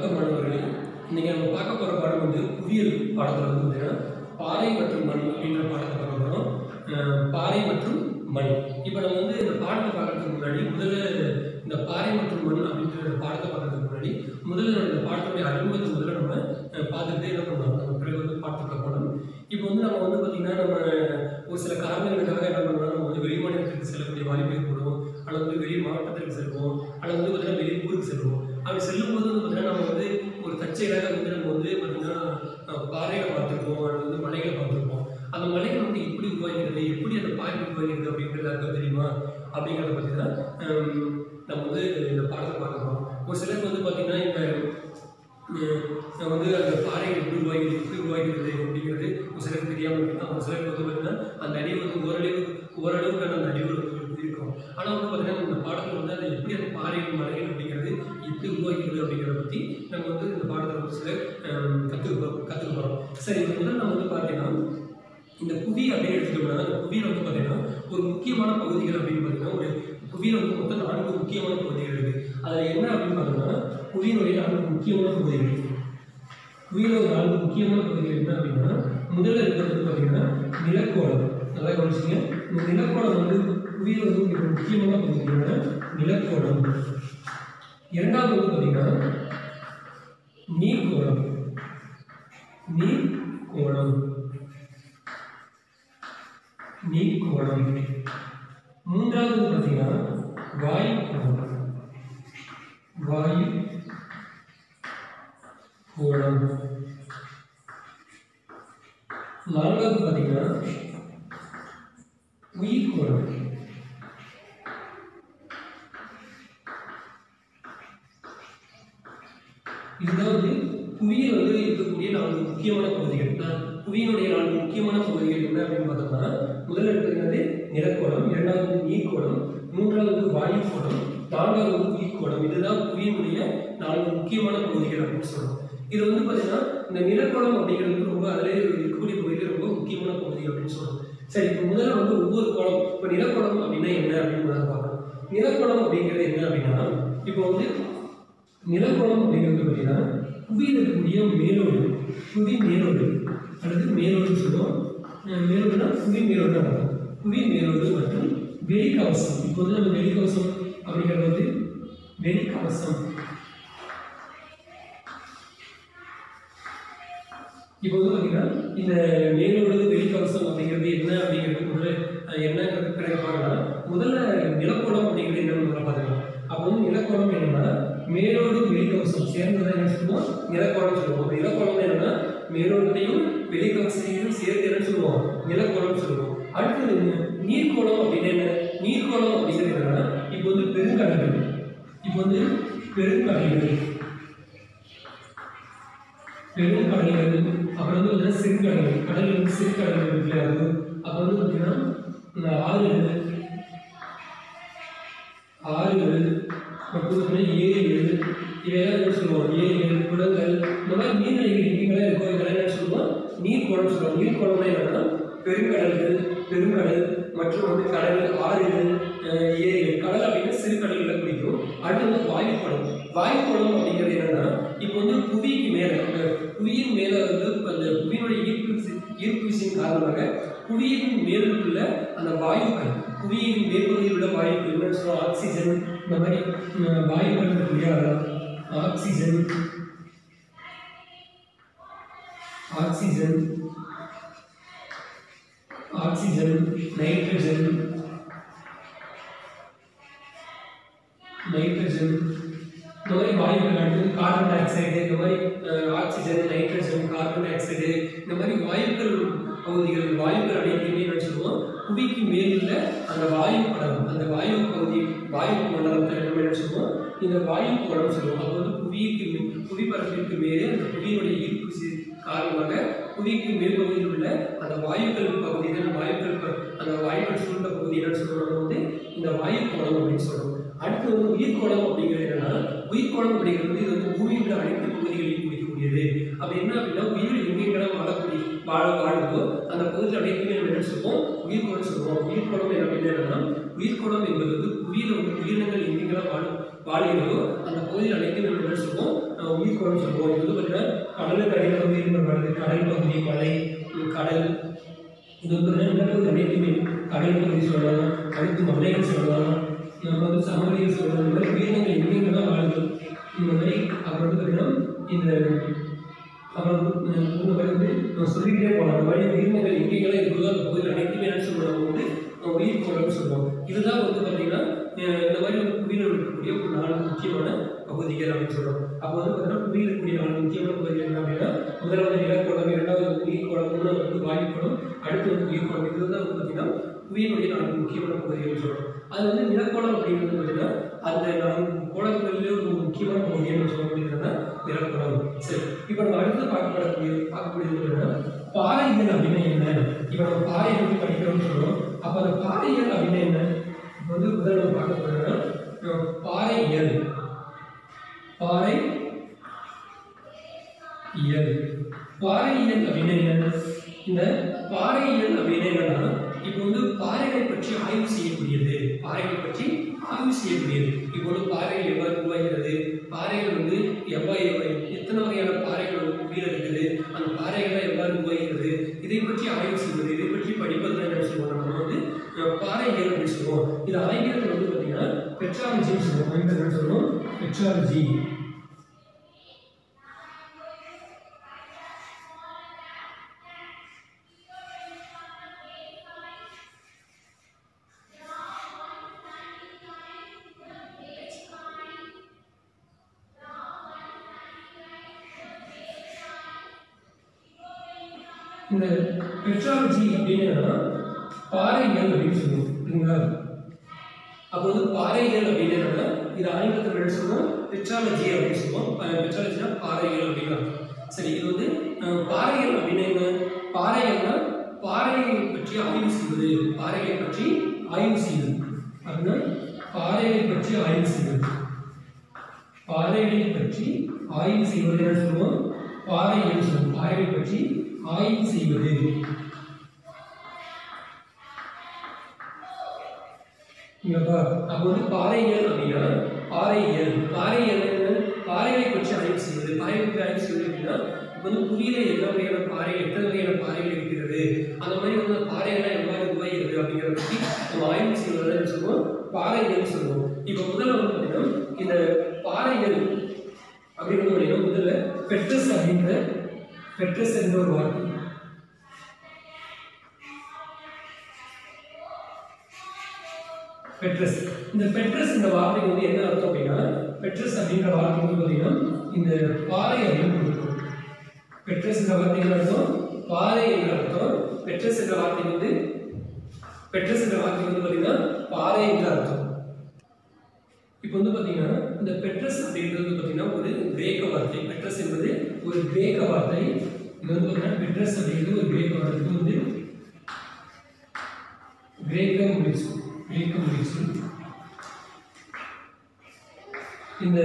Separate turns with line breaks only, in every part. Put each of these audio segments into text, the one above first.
வணக்கம் மாணவர்களே இன்னைக்கு நம்ம பார்க்க போகிற பாடம் வந்து புவியியல் பாடத்தில் வந்து பார்த்தீங்கன்னா பாறை மற்றும் மண் அப்படின்ற பாடத்தை பார்க்க போகிறோம் பாறை மற்றும் மண். இப்போ நம்ம வந்து இந்த பாடத்தை பார்க்கறதுக்கு முன்னாடி முதல்ல இந்த பாறை மற்றும் மண் அப்படின்ற பாடத்தை பார்க்கறதுக்கு முன்னாடி முதல்ல நம்ம இந்த பாடத்துடைய அறிமுகத்தை முதல்ல நம்ம பார்த்துட்டே பார்த்துக்கிட்டே என்ன பண்ணுவோம் நம்ம பிறகு வந்து பாடத்துக்கு போகணும் இப்போ வந்து நம்ம வந்து பார்த்திங்கன்னா நம்ம ஒரு சில காரணங்களுக்காக என்ன பண்ணலாம்? நம்ம வந்து வெளி மாநிலத்துக்கு செல்லக்கூடிய வாய்ப்பு ஏற்படும் அல்லது வந்து வெளி மாவட்டத்திற்கு செல்வோம். அல்லது வந்து பார்த்தீங்கன்னா வெளி ஊருக்கு செல்வோம். அப்படி செல்லும்போது வந்து பார்த்தீங்கன்னா நம்ம வந்து ஒரு தற்செயலாக வந்து நம்ம வந்து பார்த்தீங்கன்னா பாறைகளை பார்த்துருப்போம். அது வந்து மலைகளை பார்த்துருப்போம். அந்த மலைகள் வந்து எப்படி உருவாகிறது? எப்படி அந்த பாறை உருவாகிறது அப்படின்றது யாருக்கும் தெரியுமா? அப்படிங்கிறத பற்றி தான் நம்ம வந்து இந்த பாடத்தை பார்க்கலாம் ஒரு சிலருக்கு வந்து பார்த்தீங்கன்னா இந்த வந்து அந்த பாறைகள் எப்படி உருவாகிறது? எப்படி உருவாகிறது அப்படிங்கிறது ஒரு சிலருக்கு தெரியாமல் இருக்கலாம். ஒரு சிலருக்கு வந்து பார்த்தீங்கன்னா அந்த அறிவு வந்து ஓரளவு ஓரளவுக்கான அந்த அடிவு இருக்கும். ஆனால் வந்து பார்த்தீங்கன்னா இந்த பாடத்தில் வந்து அதை எப்படி அந்த பாறைகள் மலைகள் அப்படிங்கிறது எப்படி உருவாக்கிறது அப்படிங்கிறத பற்றி நம்ம வந்து இந்த பாடத்தில் ஒரு சிலர் கற்றுக்க கற்றுக்க போகிறோம் சரி இப்போ முதல்ல நம்ம வந்து பார்த்தீங்கன்னா இந்த புவி அப்படின்னு எடுத்துக்கிட்டோம்னா இந்த புவியில் வந்து பார்த்தீங்கன்னா ஒரு முக்கியமான பகுதிகள் அப்படின்னு பார்த்தீங்கன்னா ஒரு புவியில் வந்து மொத்தம் நான்கு முக்கியமான பகுதிகள் இருக்குது அதில் என்ன அப்படின்னு பார்த்தோம்னா புவியினுடைய நான்கு முக்கியமான பகுதிகள். புவியில் ஒரு நான்கு முக்கியமான பகுதிகள் என்ன அப்படின்னா முதல்ல இருக்கிறது வந்து பார்த்தீங்கன்னா நிலக்கோளம். நல்லா கவனிச்சிங்க. இந்த நிலக்கோளம் வந்து புவியில் வந்து மிக முக்கியமான பகுதியான நிலக்கோளம். இரண்டாவது வந்து பார்த்தீங்கன்னா நீர்கோளம் நீர்கோளம் நீர்கோளம் மூன்றாவது வந்து பார்த்தீங்கன்னா வாயு கோளம் வாயு கோளம் நான்காவது பார்த்தீங்கன்னா உயிர் கோளம் இதுதான் வந்து புவியில் வந்து இருக்கக்கூடிய நான்கு முக்கியமான பகுதிகள். புவியினுடைய நான்கு முக்கியமான பகுதிகள் என்ன அப்படின்னு பார்த்தோம்னா முதல்ல இருக்கிறது நிலக்கோணம் இரண்டாவது நீர்க்கோணம் மூன்றாவது வாயு கோணம் நான்காவது புவிக்கோணம் இதுதான் புவியினுடைய நான்கு முக்கியமான பகுதிகள் அப்படின்னு சொல்லுவோம் இது வந்து பார்த்தீங்கன்னா இந்த நிலக்கோணம் அப்படிங்கிறது ரொம்ப அதிலே இருக்கக்கூடிய பகுதியில் ரொம்ப முக்கியமான பகுதி அப்படின்னு சொல்லுவோம் சரி இப்போ முதல்ல வந்து ஒவ்வொரு கோணம் இப்போ நிலக்கோணம் அப்படின்னா என்ன அப்படின்னு பார்க்கலாம் பார்க்கணும் அப்படிங்கிறது என்ன அப்படின்னா இப்போ வந்து நிலக்கோளம் அப்படிங்கிறது பார்த்தீங்கன்னா புவியில் இருக்கக்கூடிய மேலோடு புவி மேலோடு. அல்லது மேலோடு சொல்லுவோம். மேலோடுனா புவி மேலோடு அர்த்தம். புவி மேலோடு மற்றும் வெளிக்கவசம் இப்போ வந்து நம்ம வெளிக்கவசம் அப்படிங்கிறது வந்து வெளிக்கவசம் இப்போ வந்து பார்த்தீங்கன்னா இந்த மேலோடு வெளிக்கவசம் அப்படிங்கிறது என்ன அப்படிங்கிறது முதல்ல என்னங்கிறது பிறகு பார்க்கலாம். முதல்ல நிலக்கோளம் அப்படிங்கிறது என்னன்னு முதல்ல பார்த்துக்கலாம். அப்போ வந்து நிலக்கோளம் என்னன்னா மேலோடு வெளிக்கவசம் சேர்ந்ததை என்ன சொல்லுவோம்? நிலக்கோளம் சொல்லுவோம். அப்ப என்னன்னா மேலோட்டையும் வெளிக்கவசத்தையும் சேர்த்து என்ன சொல்லுவோம். நிலக்கோளம் சொல்லுவோம். அடுத்தது நீர்க்கோளம் அப்படின்னு என்ன? நீர்க்கோளம் அப்படிங்கிறது என்னன்னா இப்போ வந்து பெருங்கடல்கள். இப்போ வந்து பெருங்கடல்கள். பெருங்கடல்கள் அப்புறம் வந்து பார்த்தீங்கன்னா சிறுகடல்கள் கடல் வந்து சிறுகடல்கள் இருக்கு அது. அப்புறம் வந்து பார்த்தீங்கன்னா இந்த ஆறுகள். ஆறுகள் ஏழு பார்த்தீங்கன்னா ஏரிகள் இவையெல்லாம் என்ன சொல்லுவோம் ஏரிகள் குளங்கள் இந்த மாதிரி நீர்நிலைகள் எங்கெங்கெல்லாம் இருக்கோ இதெல்லாம் என்ன சொல்லுவோம் நீர்க்குளம் சொல்லுவோம் நீர்க்குளம்னா என்னன்னா பெருங்கடல்கள் பெருங்கடல் மற்றும் வந்து கடல் ஆறுகள் ஏரிகள் கடல் அப்படின்னா சிறுகடல்களை குறிக்கும் அடுத்து வந்து வாயுக்குளம் வாயுக்குளம் அப்படிங்கிறது என்னன்னா இப்போ வந்து புவிக்கு மேலே புவியின் மேலே வந்து அந்த புவியினுடைய ஈர்ப்பு ஈர்ப்பு விசையின் காரணமாக புவியின் மேலுள்ள அந்த வாயுக்கள் புவியின் மேற்பகுதியில் உள்ள வாயுக்கள் என்ன சொல்லுவோம் ஆக்சிஜன் இந்த மாதிரி வாயுக்கள் இருக்கு இல்லையா அதெல்லாம் oxygen oxygen oxygen nitrogen nitrogen இந்த மாதிரி வாயுக்கள் அடுத்து கார்பன் டை ஆக்சைடு இந்த மாதிரி அஹ், oxygen nitrogen carbon dioxide இந்த மாதிரி வாயுக்கள் பகுதிகள் வாயுக்கள் அனைத்தையுமே என்ன சொல்லுவோம். புவிக்கு மேலுள்ள அந்த வாயு படம் அந்த வாயு பகுதி வாயு மண்டலத்தை நம்ம என்ன சொல்லுவோம். இந்த வாயு குளம் சொல்லுவோம். அது வந்து புவிக்கு புவி பரப்பிற்கு மேலே அந்த புவியினுடைய ஈர்ப்பு காரணமாக புவிக்கு மேற்பகுதியில் உள்ள அந்த வாயுக்கள் பகுதிகள் வாயுக்கள் அந்த வாயுக்கள் சூழ்ந்த பகுதி என்னன்னு சொல்லணும் வந்து இந்த வாயு கோளம் அப்படின்னு சொல்றோம். அடுத்து வந்து உயிர்கோளம் அப்படிங்கிறது என்னன்னா உயிர்கோளம் அப்படிங்கிறது வந்து இது வந்து பூமியில் உள்ள அனைத்து பகுதிகளையும் குறிக்கக்கூடியது. அப்படி என்ன அப்படின்னா உயிர் எங்கெங்கெல்லாம் வாழக்கூடிய வாழ வாழுதோ அந்த பகுதியில் அப்படியே நம்ம என்ன சொல்லுவோம் உயிர்கோளம் சொல்லுவோம் உயிர்கோளம் அப்படின்னு என்னன்னா உயிர்கோளம் என்பது வந்து புவியில் உள்ள உயிரினங்கள் எங்கெங்கெல்லாம் வாழும் வாழுகிறதோ அந்த பகுதியில் அனைத்து நம்ம என்ன சொல்லுவோம் நம்ம சொல்லுவோம் இது வந்து பார்த்தீங்கன்னா கடலுக்கு அடியில் வந்து இருக்கிற வருது கடல் பகுதி மலை கடல். இது வந்து பார்த்தீங்கன்னா நிலப்பகுதி அனைத்துமே கடல் பகுதி சொல்லலாம் அடுத்து மலைகள் சொல்லலாம் நம்ம வந்து சமவெளிகள் சொல்லலாம். இந்த மாதிரி உயிரினங்கள் எங்கெங்கெல்லாம் வாழுது. இந்த மாதிரி அப்புறம் வந்து பார்த்தீங்கன்னா இந்த அப்புறம் வந்து, அஹ், சொல்லிக்கிட்டே போகலாம். அந்த மாதிரி உயிரினங்கள் எங்கெங்கெல்லாம் இருக்குதோ அந்த பகுதியில் அனைத்துமே என்ன சொல்லுவோம் வந்து நம்ம உயிர் கோளம்னு சொல்லுவோம் இதுதான் வந்து பார்த்தீங்கன்னா இந்த மாதிரி வந்து புவியில் இருக்கக்கூடிய ஒரு நாலு முக்கியமான பகுதிகள் அப்படின்னு சொல்கிறோம் அப்போ வந்து பார்த்தீங்கன்னா புவியில் நாலு முக்கியமான பகுதி என்ன அப்படின்னா முதல்ல வந்து நிலக்கோளம் இரண்டாவது வந்து உயிர்கோளம் மூணாவது வந்து வாயுக்கோளம் அடுத்து வந்து உயிர்கோளம் இதுதான் வந்து பார்த்தீங்கன்னா புவியினுடைய நான்கு முக்கியமான பகுதிகள் சொல்கிறோம் அது வந்து நிலக்கோளம் அப்படிங்கிறது பார்த்தீங்கன்னா அந்த நான்கு கோளங்களிலே ஒரு முக்கியமான பகுதின்னு சொல்ல முடியுதுன்னா நிலக்கோளம் சரி இப்போ நம்ம அடுத்து பார்க்கப்படக்கூடிய பார்க்கக்கூடியது என்னன்னா பாறைகள் அப்படின்னா என்ன? இப்போ நம்ம பாறை பற்றி படிக்கிறோம்னு சொல்கிறோம் அப்போ அந்த பாறைகள் அப்படின்னா என்ன? இப்போ வந்து முதல்ல நம்ம பார்க்க போறோம்னா பாறைகள் பாறை இயல். பாறையியல் அப்படின்னா என்ன இந்த பாறையியல் அப்படின்னா என்னன்னா இப்போ வந்து பாறைகளை பற்றி ஆய்வு செய்யக்கூடியது. பாறைகளை பற்றி ஆய்வு செய்யக்கூடியது. இப்போ வந்து பாறைகள் எவ்வாறு உருவாகிறது? பாறைகள் வந்து எவ்வாறு எத்தனை வகையான பாறைகள் வந்து புவியில் இருக்குது? அந்த பாறைகள்லாம் எவ்வாறு உருவாகிறது? இதை பற்றி ஆய்வு செய்வது இதை பற்றி படிப்பது தான் என்ன சொல்லுவோம் நம்ம வந்து பாறைகள் பாறையியல் அப்படின்னு சொல்லுவோம். இது ஆங்கிலத்தில் வந்து பார்த்தீங்கன்னா பெட்ராலஜின்னு சொல்லுவோம். என்ன சொல்லுவோம்? பெட்ராலஜி இந்த பெட்ராலஜி அப்படின்னு என்னன்னா அப்படின்னு சொல்லுவோம் சரிங்களா அப்போ வந்து பாறைகள் அப்படின்னு இது ஆங்கிலத்தில் என்ன சொல்லுவோம் பெட்ராலஜி அப்படின்னு சொல்லுவோம். பெட்ராலஜினா பாறைகள் அப்படின்னா சரி இது வந்து பாறைகள் அப்படின்னா அப்படின்னு என்ன? பாறைகள்னா பாறையை பற்றி ஆய்வு செய்வது. பாறைகளை பற்றி ஆய்வு செய்வது. அப்படின்னா பாறைகளை பற்றி ஆய்வு செய்வது. பாறைகளை பற்றி ஆய்வு செய்வது என்ன சொல்லுவோம்? பாறை என்று சொல்லுவோம். பாறைகளை பற்றி ஆய்வு செய்வது. இங்கப்பா அப்போ வந்து பாறைகள் அப்படின்னா பாறைகள் பாறைகள் பாறைகளை பற்றி ஆய்வு செய்வது பாறைகளை பற்றி ஆய்வு செய்வது அப்படின்னா இப்போ வந்து புரியல என்ன வகையான பாறை எத்தனை வகையான பாறைகள் இருக்கிறது அந்த மாதிரி வந்து அந்த பாறைகள்லாம் எவ்வாறு உருவாகிறது அப்படிங்கிறத பற்றி நம்ம ஆய்வு செய்வதை என்ன சொல்லுவோம் பாறைகள் சொல்லுவோம். இப்போ முதல்ல வந்து பார்த்தீங்கன்னா இந்த பாறைகள் அப்படின்னு பார்த்தீங்கன்னா முதல்ல பெட்ரஸ் அப்படின்ற பெட்ரஸ் என்ற ஒரு வார்த்தை பெட்ரஸ். இந்த பெட்ரஸ் இந்த வார்த்தை வந்து என்ன அர்த்தம் அப்படின்னா பெட்ரஸ் அப்படின்ற வார்த்தை வந்து பார்த்தீங்கன்னா இந்த பாறை அப்படின்னு கொடுக்கும் பெட்ரஸ் என்ற வார்த்தைக்கு அர்த்தம்? பாறை என்ற அர்த்தம். பெட்ரஸ் என்ற வார்த்தை வந்து பெட்ரஸ் என்ற வார்த்தை வந்து பார்த்தீங்கன்னா பாறை என்ற அர்த்தம். இப்போ வந்து பார்த்தீங்கன்னா இந்த பெட்ரஸ் அப்படின்றது வந்து பார்த்தீங்கன்னா ஒரு கிரேக்க வார்த்தை. பெட்ரஸ் என்பது ஒரு கிரேக்க வார்த்தை. இது வந்து பார்த்தீங்கன்னா பெட்ரஸ் அப்படின்றது ஒரு கிரேக்க வார்த்தை. இது வந்து கிரேக்க மொழிச்சு கிரேக்க மொழிச்சு இந்த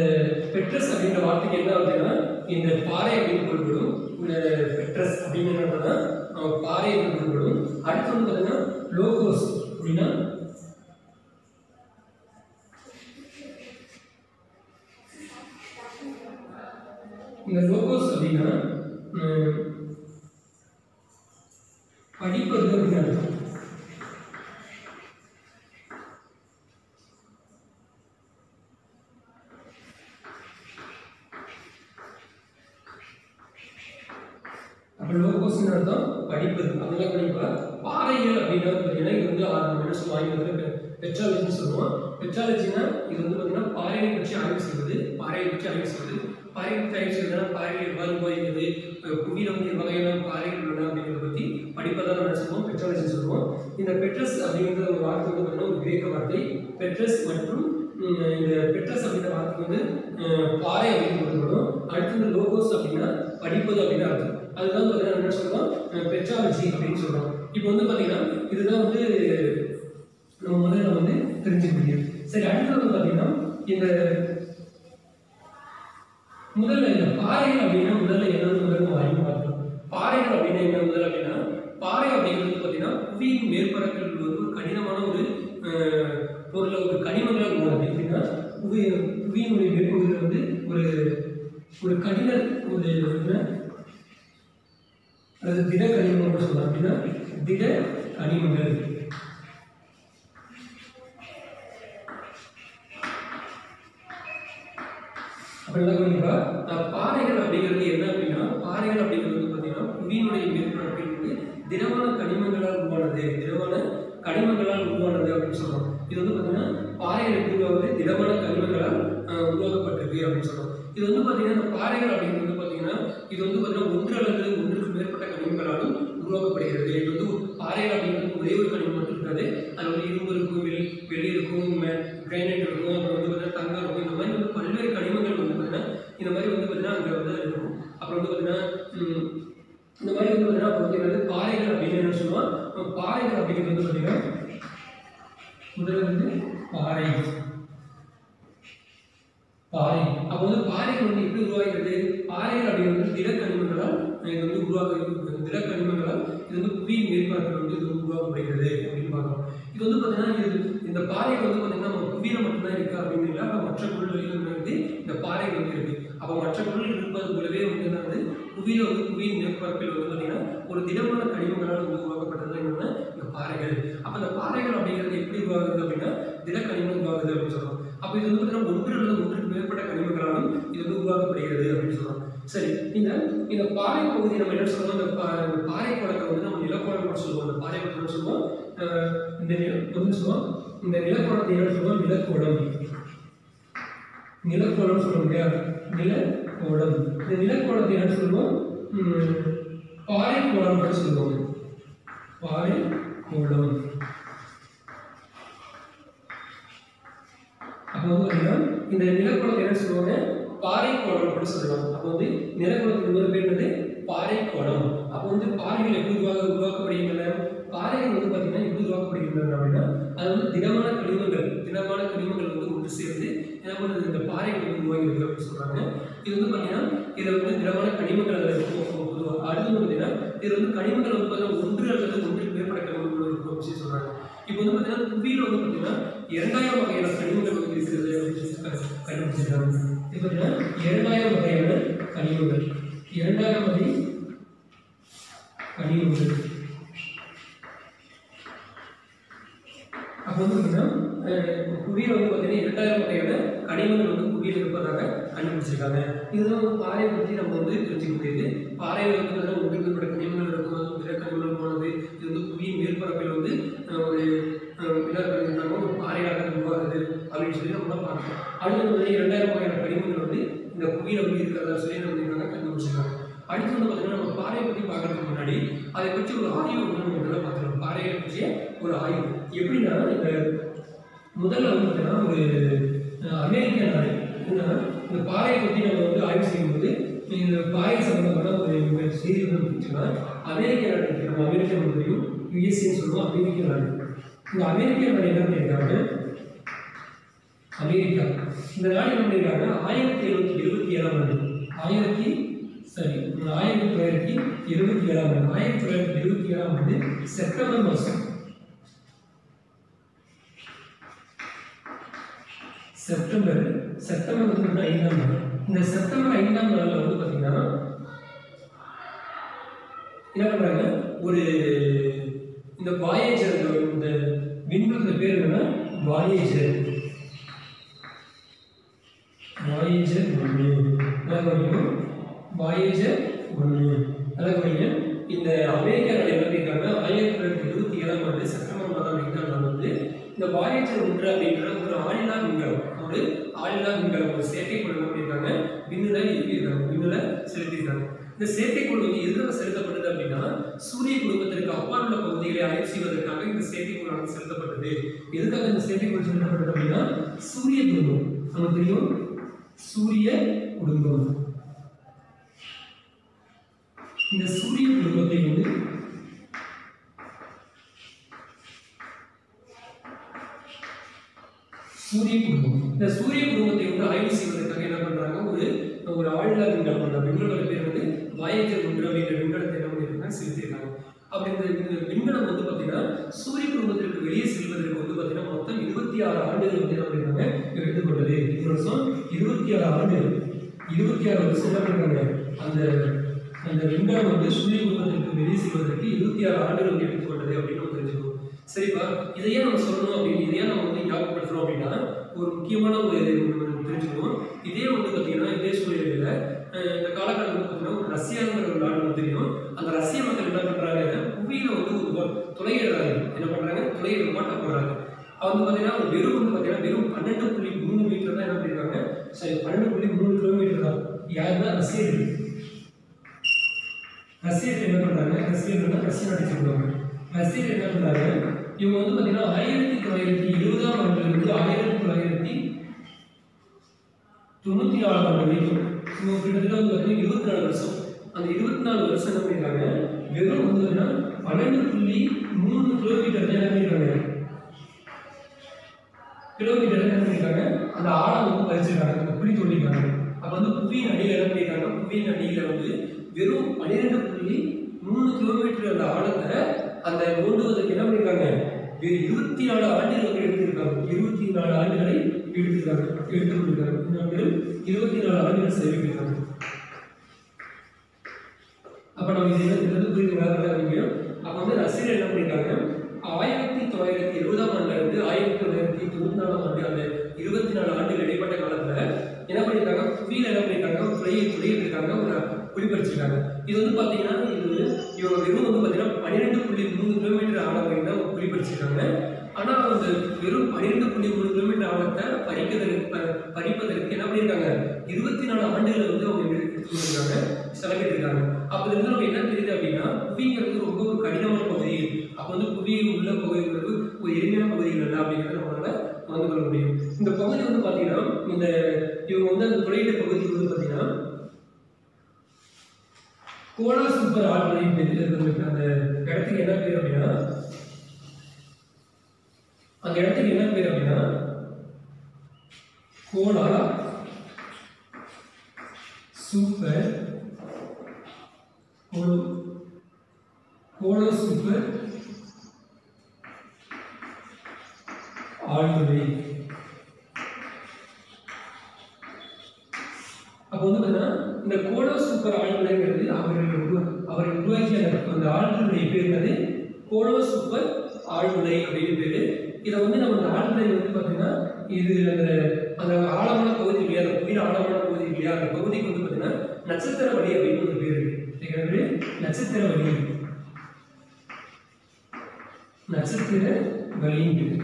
பெட்ரஸ் அப்படின்ற வார்த்தைக்கு என்ன அப்படின்னா இந்த பாறை அப்படின்னு பொருள்படும் இந்த பெட்ரஸ் அப்படின்னு என்னன்னா பண்ணா பாறை அப்படின்னு பொருள்படும் அடுத்து வந்து பார்த்தீங்கன்னா லோகோஸ் அப்படின்னா அப்படின்னா படிப்பது அப்படின்னு அர்த்தம் அப்போ லோகோஸ்னு அர்த்தம் படிப்பது. அதெல்லாம் படிப்பா? பாறைகள் அப்படின்னா பார்த்தீங்கன்னா இது வந்து என்ன சொல்லுவோம்? பெட்ராலஜின்னு சொல்லுவோம். பெட்ராலஜினா இது வந்து பார்த்தீங்கன்னா பாறைகளை பற்றி ஆய்வு செய்வது பாறையை பற்றி ஆய்வு செய்வது. பாறைகள் பற்றி ஆய்வு பாறைகள் எவ்வாறு உருவாகிறது புவியில் புவியில வந்து வகையான பாறைகள் உள்ளன அப்படிங்கிறத பற்றி படிப்பதாக நம்ம சொல்லுவோம் பெட்ரோலஜி சொல்லுவோம் இந்த பெட்ரஸ் அப்படிங்கிற ஒரு வார்த்தை வந்து பார்த்தீங்கன்னா ஒரு கிரேக்க வார்த்தை. பெட்ரஸ் மற்றும் இந்த பெட்ரஸ் அப்படிங்கிற வார்த்தை வந்து பாறை அப்படின்னு பொருள்படும் அடுத்து இந்த லோகோஸ் அப்படின்னா படிப்பது அப்படின்னு அர்த்தம். அதுதான் பார்த்தீங்கன்னா என்ன சொல்றோம்? பெட்ராலஜி அப்படின்னு சொல்றோம். இப்போ வந்து பார்த்தீங்கன்னா இதுதான் வந்து நம்ம முதல்ல வந்து தெரிஞ்சுக்க முடியும். சரி அடுத்தது வந்து பார்த்தீங்கன்னா இந்த முதல்ல இந்த பாறைகள் அப்படின்னா முதல்ல என்னன்னு முதல்ல நம்ம அறிவு பாறைகள் அப்படின்னா என்ன முதல்ல அப்படின்னா பாறை அப்படிங்கிறது பார்த்தீங்கன்னா புவியின் மேற்பரப்பில் உள்ள ஒரு கடினமான ஒரு பொருளை ஒரு கனிமங்களாக உருவாது எப்படின்னா புவி புவியினுடைய மேற்பகுதியில் வந்து ஒரு ஒரு கடின ஒரு என்ன? அது திட கனிமங்கள் சொல்லலாம் அப்படின்னா திட கனிமங்கள். அப்படின்னா பாறைகள் அப்படிங்கிறது என்ன அப்படின்னா பாறைகள் அப்படிங்கிறது வந்து பார்த்தீங்கன்னா புவியினுடைய மேற்பரப்பில் வந்து திடமான கனிமங்களால் உருவானது. திடமான கனிமங்களால் உருவானது அப்படின்னு சொல்றோம். இது வந்து பார்த்தீங்கன்னா பாறைகள் எப்படி உருவாகுது? திடமான கனிமங்களால் உருவாக்கப்பட்டிருக்கு அப்படின்னு சொல்றோம். இது வந்து பார்த்தீங்கன்னா இந்த பாறைகள் அப்படிங்கிறது வந்து பார்த்தீங்கன்னா இது வந்து பார்த்தீங்கன்னா ஒன்று அல்லது ஒன்றுக்கு மேற்பட்ட கனிமங்களாலும் உருவாக்கப்படுகிறது. இது வந்து பாறைகள் அப்படிங்கிறது ஒரே ஒரு கனிமம் மட்டும் இருக்காது. அது வந்து இரும்பு இருக்கும் வெள்ளி இருக்கும் கிரைனைட் இருக்கும் அப்புறம் வந்து பார்த்தீங்கன்னா தங்கம் இருக்கும். இந்த மாதிரி வந்து பல்வேறு கனிமங்கள் இந்த மாதிரி வந்து பார்த்தீங்கன்னா அங்கே வந்து இருக்கும். அப்புறம் வந்து பார்த்தீங்கன்னா இந்த மாதிரி வந்து பார்த்தீங்கன்னா அப்புறம் வந்து பாறைகள் அப்படின்னு என்ன சொல்லுவோம் பாறைகள் அப்படிங்கிறது வந்து பார்த்தீங்கன்னா முதல்ல வந்து பாறை. பாறை. அப்போ வந்து பாறைகள் வந்து எப்படி உருவாகிறது? பாறைகள் அப்படிங்கிறது திட கனிமங்களால் இது வந்து உருவாக்க திட இது வந்து புவி மேற்பரப்பில் வந்து இது உருவாக்கப்படுகிறது அப்படின்னு பார்க்கலாம் இது வந்து பார்த்தீங்கன்னா இது இந்த பாறைகள் வந்து பார்த்தீங்கன்னா நம்ம புவியில் மட்டும்தான் இருக்கு அப்படின்னு இல்லை மற்ற பொருள்களிலும் வந்து இந்த பாறைகள் வந்து இருக்கு. அப்போ மற்ற பொருள் இருப்பது போலவே வந்து என்ன வந்து புவியில் வந்து புவியின் மேற்பரப்பில் வந்து பார்த்தீங்கன்னா ஒரு திடமான கனிமங்களால் வந்து உருவாக்கப்பட்டது என்னன்னா இந்த பாறைகள். அப்போ இந்த பாறைகள் அப்படிங்கிறது எப்படி உருவாகுது அப்படின்னா திட கனிமம் உருவாகுது அப்படின்னு சொல்றோம். அப்போ இது வந்து பார்த்தீங்கன்னா ஒன்று அல்லது ஒன்றுக்கு மேற்பட்ட கனிமங்களாலும் இது வந்து உருவாக்கப்படுகிறது அப்படின்னு சொல்கிறோம் சரி இந்த இந்த பாறை பகுதி நம்ம என்ன சொல்லுவோம் இந்த பா- இந்த பாறை குளத்தை வந்து நம்ம நிலக்கோளம் கூட சொல்லுவோம். இந்த பாறை குழந்தை சொல்லுவோம்? அஹ் இந்த நில வந்து சொல்லுவோம்? இந்த நிலக்கோளத்தை என்ன சொல்லுவோம்? நிலக்கோளம். நிலக்கோளம்னு சொல்லுவோம் இல்லையா? நிலக்கோடம் இந்த நிலக்கோடத்தை என்ன சொல்லுவோம் பாறை கோளம் கூட சொல்லுவோம் பாறை கோளம் அப்போ வந்து பார்த்தீங்கன்னா இந்த நிலக்குளத்தை என்ன சொல்லுவாங்க? பாறை கோலம் கூட சொல்லலாம். அப்போ வந்து நிலக்குளத்துக்கு ஒரு பேர் என்னது? பாறை கோலம் அப்போ வந்து பாறைகள் எப்படி உருவாக உருவாக்கப்படுகின்றன? பாறைகள் வந்து பார்த்தீங்கன்னா எப்படி உருவாக்கப்படுகின்றன அப்படின்னா அது வந்து திடமான கனிமங்கள் திடமான கனிமங்கள் வந்து ஒன்று சேர்ந்து என்ன பண்ணுறது இந்த பாறைகள் வந்து உருவாகிறது அப்படின்னு சொல்கிறாங்க இது வந்து பார்த்தீங்கன்னா இதில் வந்து திடமான கனிமங்கள் அதில் இருக்கும். அடுத்து வந்து பார்த்தீங்கன்னா இதில் வந்து கனிமங்கள் வந்து பார்த்தீங்கன்னா ஒன்று அல்லது ஒன்றுக்கு மேற்பட்ட கனிமங்கள் இருக்கும் அப்படின்னு சொல்கிறாங்க இப்போ வந்து பார்த்தீங்கன்னா புவியில் வந்து பார்த்தீங்கன்னா இரண்டாயிரம் வகையான கனிமங்கள் வந்து இருக்கிறது அப்படின்னு கண்டுபிடிச்சிருக்காங்க. இது பார்த்தீங்கன்னா இரண்டாயிரம் வகையான கனிமங்கள். இரண்டாயிரம் வகை கனிமங்கள். அப்போது பார்த்தீங்கன்னா அஹ், புவியில் வந்து பார்த்தீங்கன்னா இரண்டாயிரம் வகையான கனிமங்கள் வந்து புவியில் இருப்பதாக கண்டுபிடிச்சிருக்காங்க. இதுதான் வந்து பாறையை பற்றி நம்ம வந்து தெரிஞ்சுக்க முடியுது. பாறையில் வந்து பார்த்தீங்கன்னா ஒன்றுக்கு கனிமங்கள் இருக்கும் அது திட கனிமங்கள் போனது இது வந்து புவியின் மேற்பரப்பில் வந்து ஒரு அஹ், ஒரு பாறையாக உருவாகுது அப்படின்னு சொல்லி நம்ம பார்க்கலாம் அடுத்து வந்து இரண்டாயிரம் வகையான கனிமங்கள் வந்து இந்த புவியில் வந்து இருக்கிறதா சொல்லி நம்ம கண்டுபிடிச்சிருக்காங்க. அடுத்து வந்து பார்த்தீங்கன்னா நம்ம பாறையை பற்றி பார்க்கறதுக்கு முன்னாடி அதை பற்றி ஒரு ஆய்வு வந்து நம்ம முதல்ல பார்த்துக்கலாம் பாறையை பற்றிய ஒரு ஆய்வு. எப்படின்னா இந்த முதல்ல வந்து பார்த்தீங்கன்னா ஒரு அமெரிக்க நாடு. என்னன்னா இந்த பாறையை பற்றி நம்ம வந்து ஆய்வு செய்யும்போது இந்த பாறை சம்பந்தமான ஒரு செய்தி வந்து இருந்துச்சுன்னா அமெரிக்க நாடு நம்ம அமெரிக்க நாடு யுஎஸ்ஏன்னு சொல்லுவோம் அமெரிக்க நாடு. இந்த அமெரிக்க நாடு என்ன பண்ணியிருக்காங்க அமெரிக்கா. இந்த நாடு என்ன பண்ணியிருக்காங்க ஆயிரத்தி எழுநூத்தி எழுபத்தி ஏழாம் ஆண்டு. ஆயிரத்தி சரி ஆயிரத்தி தொள்ளாயிரத்தி எழுபத்தி ஏழாம் ஆண்டு. ஆயிரத்தி தொள்ளாயிரத்தி எழுபத்தி ஏழாம் ஆண்டு செப்டம்பர் மாதம். செப்டம்பர் செப்டம்பர் வந்து பார்த்தீங்கன்னா ஐந்தாம் நாள். இந்த செப்டம்பர் ஐந்தாம் நாளில் வந்து பார்த்தீங்கன்னா என்ன பண்ணுறாங்க ஒரு இந்த வாயேஜர் இந்த விண்வெளி பேர் என்னன்னா வாயேஜர். வாயேஜர் ஒன்று. அதாவது வாயேஜர் ஒன்று. அதாவது இந்த அமெரிக்கா நடைபெற்றிருக்காங்க ஆயிரத்தி தொள்ளாயிரத்தி இருபத்தி ஏழாம் ஆண்டு செப்டம்பர் மாதம் ஐந்தாம் நாள் வந்து இந்த வாயேஜர் ஒன்று அப்படின்ற ஒரு ஆளில்லா விண்கலம். ஒரு ஆளில்லா விண்கலம் ஒரு செயற்கைக்கோள் என்ன பண்ணியிருக்காங்க விண்ணில ஏற்றிருக்காங்க விண்ணில செலுத்தியிருக்காங்க இந்த செயற்கைக்கோள் வந்து எதிராக செலுத்தப்பட்டது அப்படின்னா சூரிய குடும்பத்திற்கு அப்பால் உள்ள பகுதிகளை ஆய்வு செய்வதற்காக இந்த செயற்கைக்கோளானது செலுத்தப்பட்டது. எதுக்காக இந்த செயற்கைக்கோள் செலுத்தப்பட்டது அப்படின்னா சூரிய குடும்பம். நமக்கு தெரியும்? சூரிய குடும்பம். இந்த சூரிய குடும்பத்தை வந்து சூரிய குடும்பம். இந்த சூரிய குடும்பத்தை வந்து ஆய்வு செய்வதற்காக என்ன பண்றாங்க? ஒரு ஒரு ஆழ்லா விண்கலம் அந்த விண்கலோட பேர் வந்து வாயேஜர் ஒன்று அப்படின்ற விண்கலத்தை என்ன பண்ணியிருக்காங்க? செலுத்தியிருக்காங்க. அப்படி இந்த இந்த விண்கலம் வந்து பார்த்தீங்கன்னா சூரிய குடும்பத்திற்கு வெளியே செல்வதற்கு வந்து பார்த்தீங்கன்னா மொத்தம் இருபத்தி ஆறு ஆண்டுகள் வந்து என்ன பண்ணியிருக்காங்க? எடுத்துக்கொண்டது. இந்த வருஷம் இருபத்தி ஆறு ஆண்டுகள். இருபத்தி ஆறு வருஷம் என்ன பண்ணுறாங்க அந்த அந்த விண்கலம் வந்து சூரிய குடும்பத்திற்கு வெளியே செல்வதற்கு இருபத்தி ஆறு ஆண்டுகள் வந்து எடுத்துக்கொண்டது அப்படின்னு நம்ம தெரிஞ்சுக்கணும். சரிப்பா இதையே நம்ம சொல்லணும் அப்படின்னு இதையே நம்ம வந்து ஞாபகப்படுத்துறோம் அப்படின்னா ஒரு முக்கியமான ஒரு ஒண்ணு தெரிஞ்சுக்கணும். இதே வந்து பார்த்தீங்கன்னா இதே சூழ்நிலையில் இந்த காலகட்டம் வந்து பார்த்தீங்கன்னா ஒரு ரஷ்யாங்கிற ஒரு நாடு தெரியும். அந்த ரஷ்ய மக்கள் என்ன பண்ணுறாங்க புவியில் வந்து ஒரு துளையிடுறாங்க. என்ன பண்ணுறாங்க துளையிட மாட்ட போகிறாங்க அவங்க பார்த்தீங்கன்னா வெறும் வந்து பார்த்தீங்கன்னா வெறும் பன்னெண்டு புள்ளி மூணு மீட்டர் தான் என்ன பண்ணிருக்காங்க? சரி பன்னெண்டு புள்ளி மூணு கிலோமீட்டர் தான். யாருன்னா ரஷ்யர்கள். ரஷ்யர்கள் என்ன பண்ணுறாங்க ரஷ்யர்கள்னா ரஷ்ய நாட்டை சொல்லுவாங்க ரஷ்யர்கள் என்ன பண்ணுறாங்க இவங்க வந்து பார்த்தீங்கன்னா ஆயிரத்தி தொள்ளாயிரத்தி இருபதாம் ஆண்டிலிருந்து ஆயிரத்தி தொள்ளாயிரத்தி தொண்ணூத்தி ஆறாம் ஆண்டு வரைக்கும் இவங்க கிட்டத்தட்ட வந்து பார்த்தீங்கன்னா இருபத்தி நாலு வருஷம். அந்த இருபத்தி நாலு வருஷம் என்ன பண்ணியிருக்காங்க வெறும் வந்து பார்த்தீங்கன்னா பன்னெண்டு புள்ளி மூணு கிலோமீட்டர் தான் என்ன பண்ணியிருக்காங்க கிலோமீட்டர் என்ன பண்ணியிருக்காங்க அந்த ஆழம் வந்து பறிச்சிருக்காங்க அந்த குழி தோண்டிருக்காங்க. அப்போ வந்து புவியின் அடியில் என்ன பண்ணியிருக்காங்க புவியின் அடியில் வந்து வெறும் பன்னிரெண்டு புள்ளி மூணு கிலோமீட்டர் அந்த ஆழத்தை அந்த ஓடுவதற்கு என்ன பண்ணிருக்காங்க? இருபத்தி நாலு ஆண்டுகளுக்கு எடுத்திருக்காங்க. இருபத்தி நாலு ஆண்டுகளை எடுத்திருக்காங்க. எடுத்துக்கொண்டிருக்காங்க இன்னும் இருபத்தி நாலு ஆண்டுகள் சேமிக்கிறாங்க அப்ப நம்ம இது என்ன இது அப்ப வந்து ரசிகர் என்ன பண்ணிருக்காங்க? ஆயிரத்தி தொள்ளாயிரத்தி எழுபதாம் ஆண்டுல இருந்து ஆயிரத்தி தொள்ளாயிரத்தி தொண்ணூத்தி நாலாம் ஆண்டு அந்த இருபத்தி நாலு ஆண்டுகள் இடைப்பட்ட காலத்துல என்ன பண்ணியிருக்காங்க ஃபீல் என்ன பண்ணியிருக்காங்க துளையை துளையிட்டு இருக்காங்க ஒரு குடிபறிச்சிருக்காங்க இது வந்து பாத்தீங்கன்னா இது இவங்க வெறும் வந்து பார்த்தீங்கன்னா பன்னிரெண்டு புள்ளி மூணு கிலோமீட்டர் ஆழம் வரைக்கும் தான் குடிபறிச்சிருக்காங்க ஆனா அந்த வெறும் பன்னிரெண்டு புள்ளி மூணு கிலோமீட்டர் ஆழத்தை பறிக்கிறதுக்கு பறிப்பதற்கு என்ன பண்ணிருக்காங்க இருபத்தி நாலு ஆண்டுகள் வந்து அவங்க எடுத்து செலவிட்டிருக்காங்க. செலவிட்டு அப்ப இருந்து நம்ம என்ன தெரியுது அப்படின்னா புவிங்கிறது ரொம்ப ஒரு கடினமான பகுதி. அப்போ வந்து புவி உள்ள பகுதிங்கிறது ஒரு எளிமையான பகுதிகள் இல்லை அப்படிங்கிறத நம்மளால வந்து கொள்ள முடியும். இந்த பகுதி வந்து பாத்தீங்கன்னா இந்த இவங்க வந்து அந்த துளையிட்ட பகுதி வந்து பாத்தீங்கன்னா கோலா சூப்பர் ஆழ்மலை இருக்கிற அந்த இடத்துக்கு என்ன பேர் அப்படின்னா அந்த இடத்துக்கு என்ன பேர் அப்படின்னா கோலா சூப்பர் கோலோ கோலோ சூப்பர் ஆழ்மலை அப்போ வந்து பார்த்தீங்கன்னா இந்த கோலோ சூப்பர் ஆழ்மலைங்கிறது அவர்கள் உருவா- அவரை உருவாக்கிய அந்த அந்த ஆழ்மலையுடைய பேர் என்னது? கோலோ சூப்பர் ஆழ்மலை அப்படின்னு பேர். இதை வந்து நம்ம அந்த ஆழ்மலை வந்து பார்த்தீங்கன்னா இது அந்த அந்த ஆழமான பகுதி இல்லையா? அந்த ஆழமான பகுதி இல்லையா? அந்த பகுதிக்கு வந்து பார்த்தீங்கன்னா நட்சத்திர வழி அப்படின்னு ஒரு பேர் இருக்கு. நட்சத்திர வழி. நட்சத்திர வழின்னு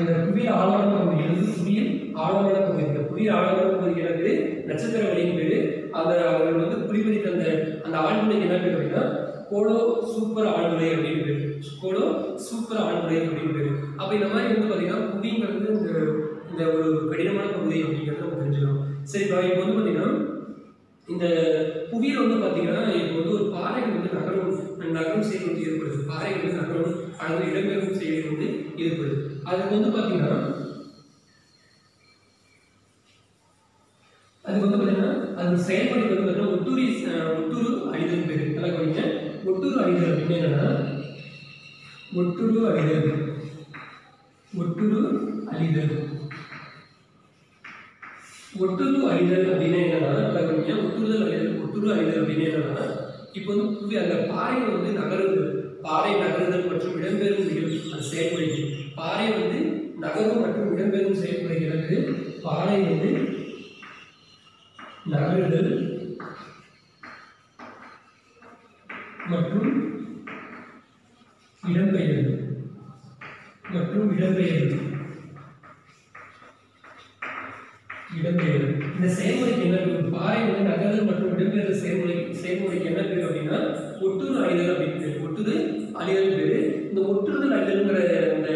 இந்த புவியில் ஆழமான பகுதி வந்து புவியில் ஆழமான பகுதி இந்த புவியில் ஆழமான பகுதி எனக்கு நட்சத்திர வழியின் பேரு. அந்த அவர்கள் வந்து குடிபறித்த தந்த அந்த ஆழ்மலைக்கு என்ன பேர் அப்படின்னா கோலோ சூப்பர் ஆழ்மலை அப்படின்னு பேர். கோலோ சூப்பர் ஆழ்மலை அப்படின்னு பேர். அப்போ இந்த மாதிரி வந்து பார்த்தீங்கன்னா புவிங்கிறது இந்த இந்த ஒரு கடினமான பகுதி அப்படிங்கிறத நம்ம தெரிஞ்சுக்கணும். சரி இப்போ வந்து பார்த்தீங்கன்னா இந்த புவியில் வந்து பார்த்தீங்கன்னா இப்போ வந்து ஒரு பாறைகள் வந்து நகரும் நகரும் செயல் வந்து ஏற்படுது. பாறைகள் வந்து நகரும் அல்லது இடம்பெறும் செயல் வந்து ஏற்படுது. அதுக்கு வந்து பார்த்தீங்கன்னா அதுக்கு வந்து பார்த்தீங்கன்னா அது செயல்முறை வந்து பார்த்தீங்கன்னா ஒட்டுரி அஹ், ஒட்டுரு அழிதல் பேர். நல்லா கவனிங்க. ஒட்டுரு அழிதல் அப்படின்னு என்னன்னா ஒட்டுரு அழிதல் ஒட்டுரு அழிதல் ஒட்டுரு அழிதல் அப்படின்னு என்னன்னா நல்லா கவனிங்க. ஒட்டுறுதல் அழிதல் ஒட்டுரு அழிதல் அப்படின்னு என்னன்னா இப்போ வந்து புவி அந்த பாறை வந்து நகருது பாறை நகருதல் மற்றும் இடம்பெறும் நிகழ்வு அந்த செயல்முறைக்கு பாறை வந்து நகரும் மற்றும் இடம்பெறும் செயல்படுகிறது பாறை வந்து நகருதல் மற்றும் இடம்பெயர்தல். மற்றும் இடம்பெயர்தல். இடம்பெயர் இந்த செயல்முறைக்கு என்ன பேர்? பாறை வந்து நகர்தல் மற்றும் இடம்பெயர்தல் செயல்முறை செயல்முறைக்கு என்ன பேர் அப்படின்னா ஒட்டுறு அழிதல் அப்படின்னு பேர். ஒட்டுது அழிதல் பேர். இந்த ஒட்டுறுதல் அழிதல்ங்கிற இந்த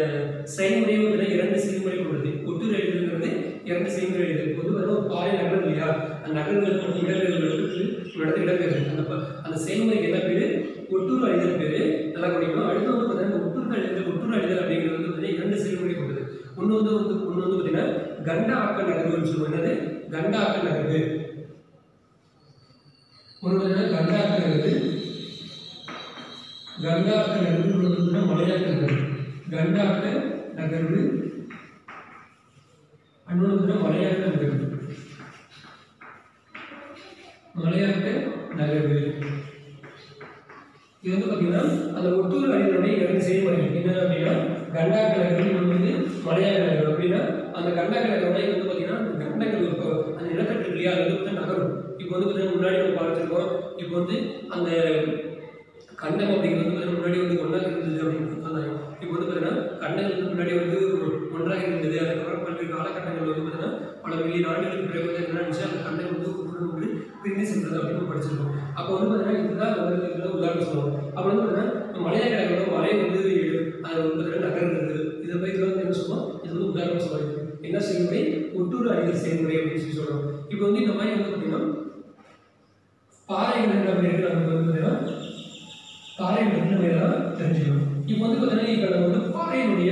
செயல்முறை வந்து இரண்டு செயல்முறை கொண்டது. ஒட்டுறு அழிதல்ங்கிறது இரண்டு செயல்முறை அழிதல் பொது ஒரு பாறை நகரம் இல்லையா? அந்த நகர்கள் மற்றும் இடர்களுக்கு நடத்த இடம்பெயர்தல் அந்த அந்த செயல்முறைக்கு என்ன பேர்? ஒட்டுறு அழிதல் பேர். நல்லா கவனிக்கணும். அடுத்து வந்து பார்த்தீங்கன்னா ஒட்டுறு அழிதல் ஒட்டுறு அழிதல் அப்படிங்கிறது வந்து பார்த்தீங்கன்னா இரண்டு செயல்முறை கொண்டது. ஒன்று வந்து வந்து ஒன்று வந்து பார்த்தீங்கன்னா கண்டாக்க நகர்வுன்னு சொல்லுவோம். என்னது? கண்ட நகர்வு. ஒன்று பார்த்தீங்கன்னா நகர்வு. கண்டாக்க நகர்வு மலையாக்க நகர்வு. கண்டாக்க நகர்வு. மலையாக்க நகர்வு. மலையாக்க நகர்வு. இது வந்து பார்த்தீங்கன்னா அந்த ஒட்டூர் அணியினுடைய இரண்டு செயல்முறை என்ன அப்படின்னா கண்டா கலர்கள் இன்னொன்று வந்து மலையா கலர்கள் அப்படின்னா அந்த கண்டா வந்து பார்த்தீங்கன்னா அந்த கண்டங்கள் இப்போ அந்த நிலக்கட்டு இல்லையா? அது வந்து நகரும். இப்போ வந்து பார்த்தீங்கன்னா முன்னாடி நம்ம பார்த்துருக்கோம் இப்போ வந்து அந்த கண்டம் அப்படிங்கிறது வந்து முன்னாடி வந்து ஒன்றாக இருந்தது அப்படின்னு சொன்னாங்க. இப்போ வந்து பார்த்தீங்கன்னா கண்டங்கள் வந்து முன்னாடி வந்து ஒன்றாக இருந்தது. அதுக்கப்புறம் பல்வேறு காலகட்டங்கள் வந்து பார்த்தீங்கன்னா பல மில்லியன் ஆண்டுகளுக்கு பிறகு வந்து என்ன நினச்சி அந்த கண்டம் வந்து ஒன்று பிரிந்து சென்றது அப்படின்னு படிச்சிருக்கோம். அப்போ வந்து பார்த்தீங்கன்னா இதுதான் வந்து உதாரணம் சொல்லுவோம் அப்போ வந்து பார்த்தீங்கன்னா மலையா கிடக்கிறோம் மலை வந்து அது வந்து பார்த்தீங்கன்னா நகர்கிறது இதை போய் வந்து என்ன சொல்லுவோம்? இது வந்து உதாரணம் சொல்லுவாங்க என்ன செய்முறை? ஒட்டூர் அணிதல் செயல்முறை அப்படின்னு சொல்லி சொல்றோம். இப்போ வந்து இந்த மாதிரி வந்து பார்த்தீங்கன்னா பாறைகள் என்ன அப்படி நமக்கு வந்து பார்த்தீங்கன்னா பாறை என்ன வேலை தெரிஞ்சுக்கணும். இப்போ வந்து பார்த்தீங்கன்னா இப்போ நம்ம வந்து பாறையினுடைய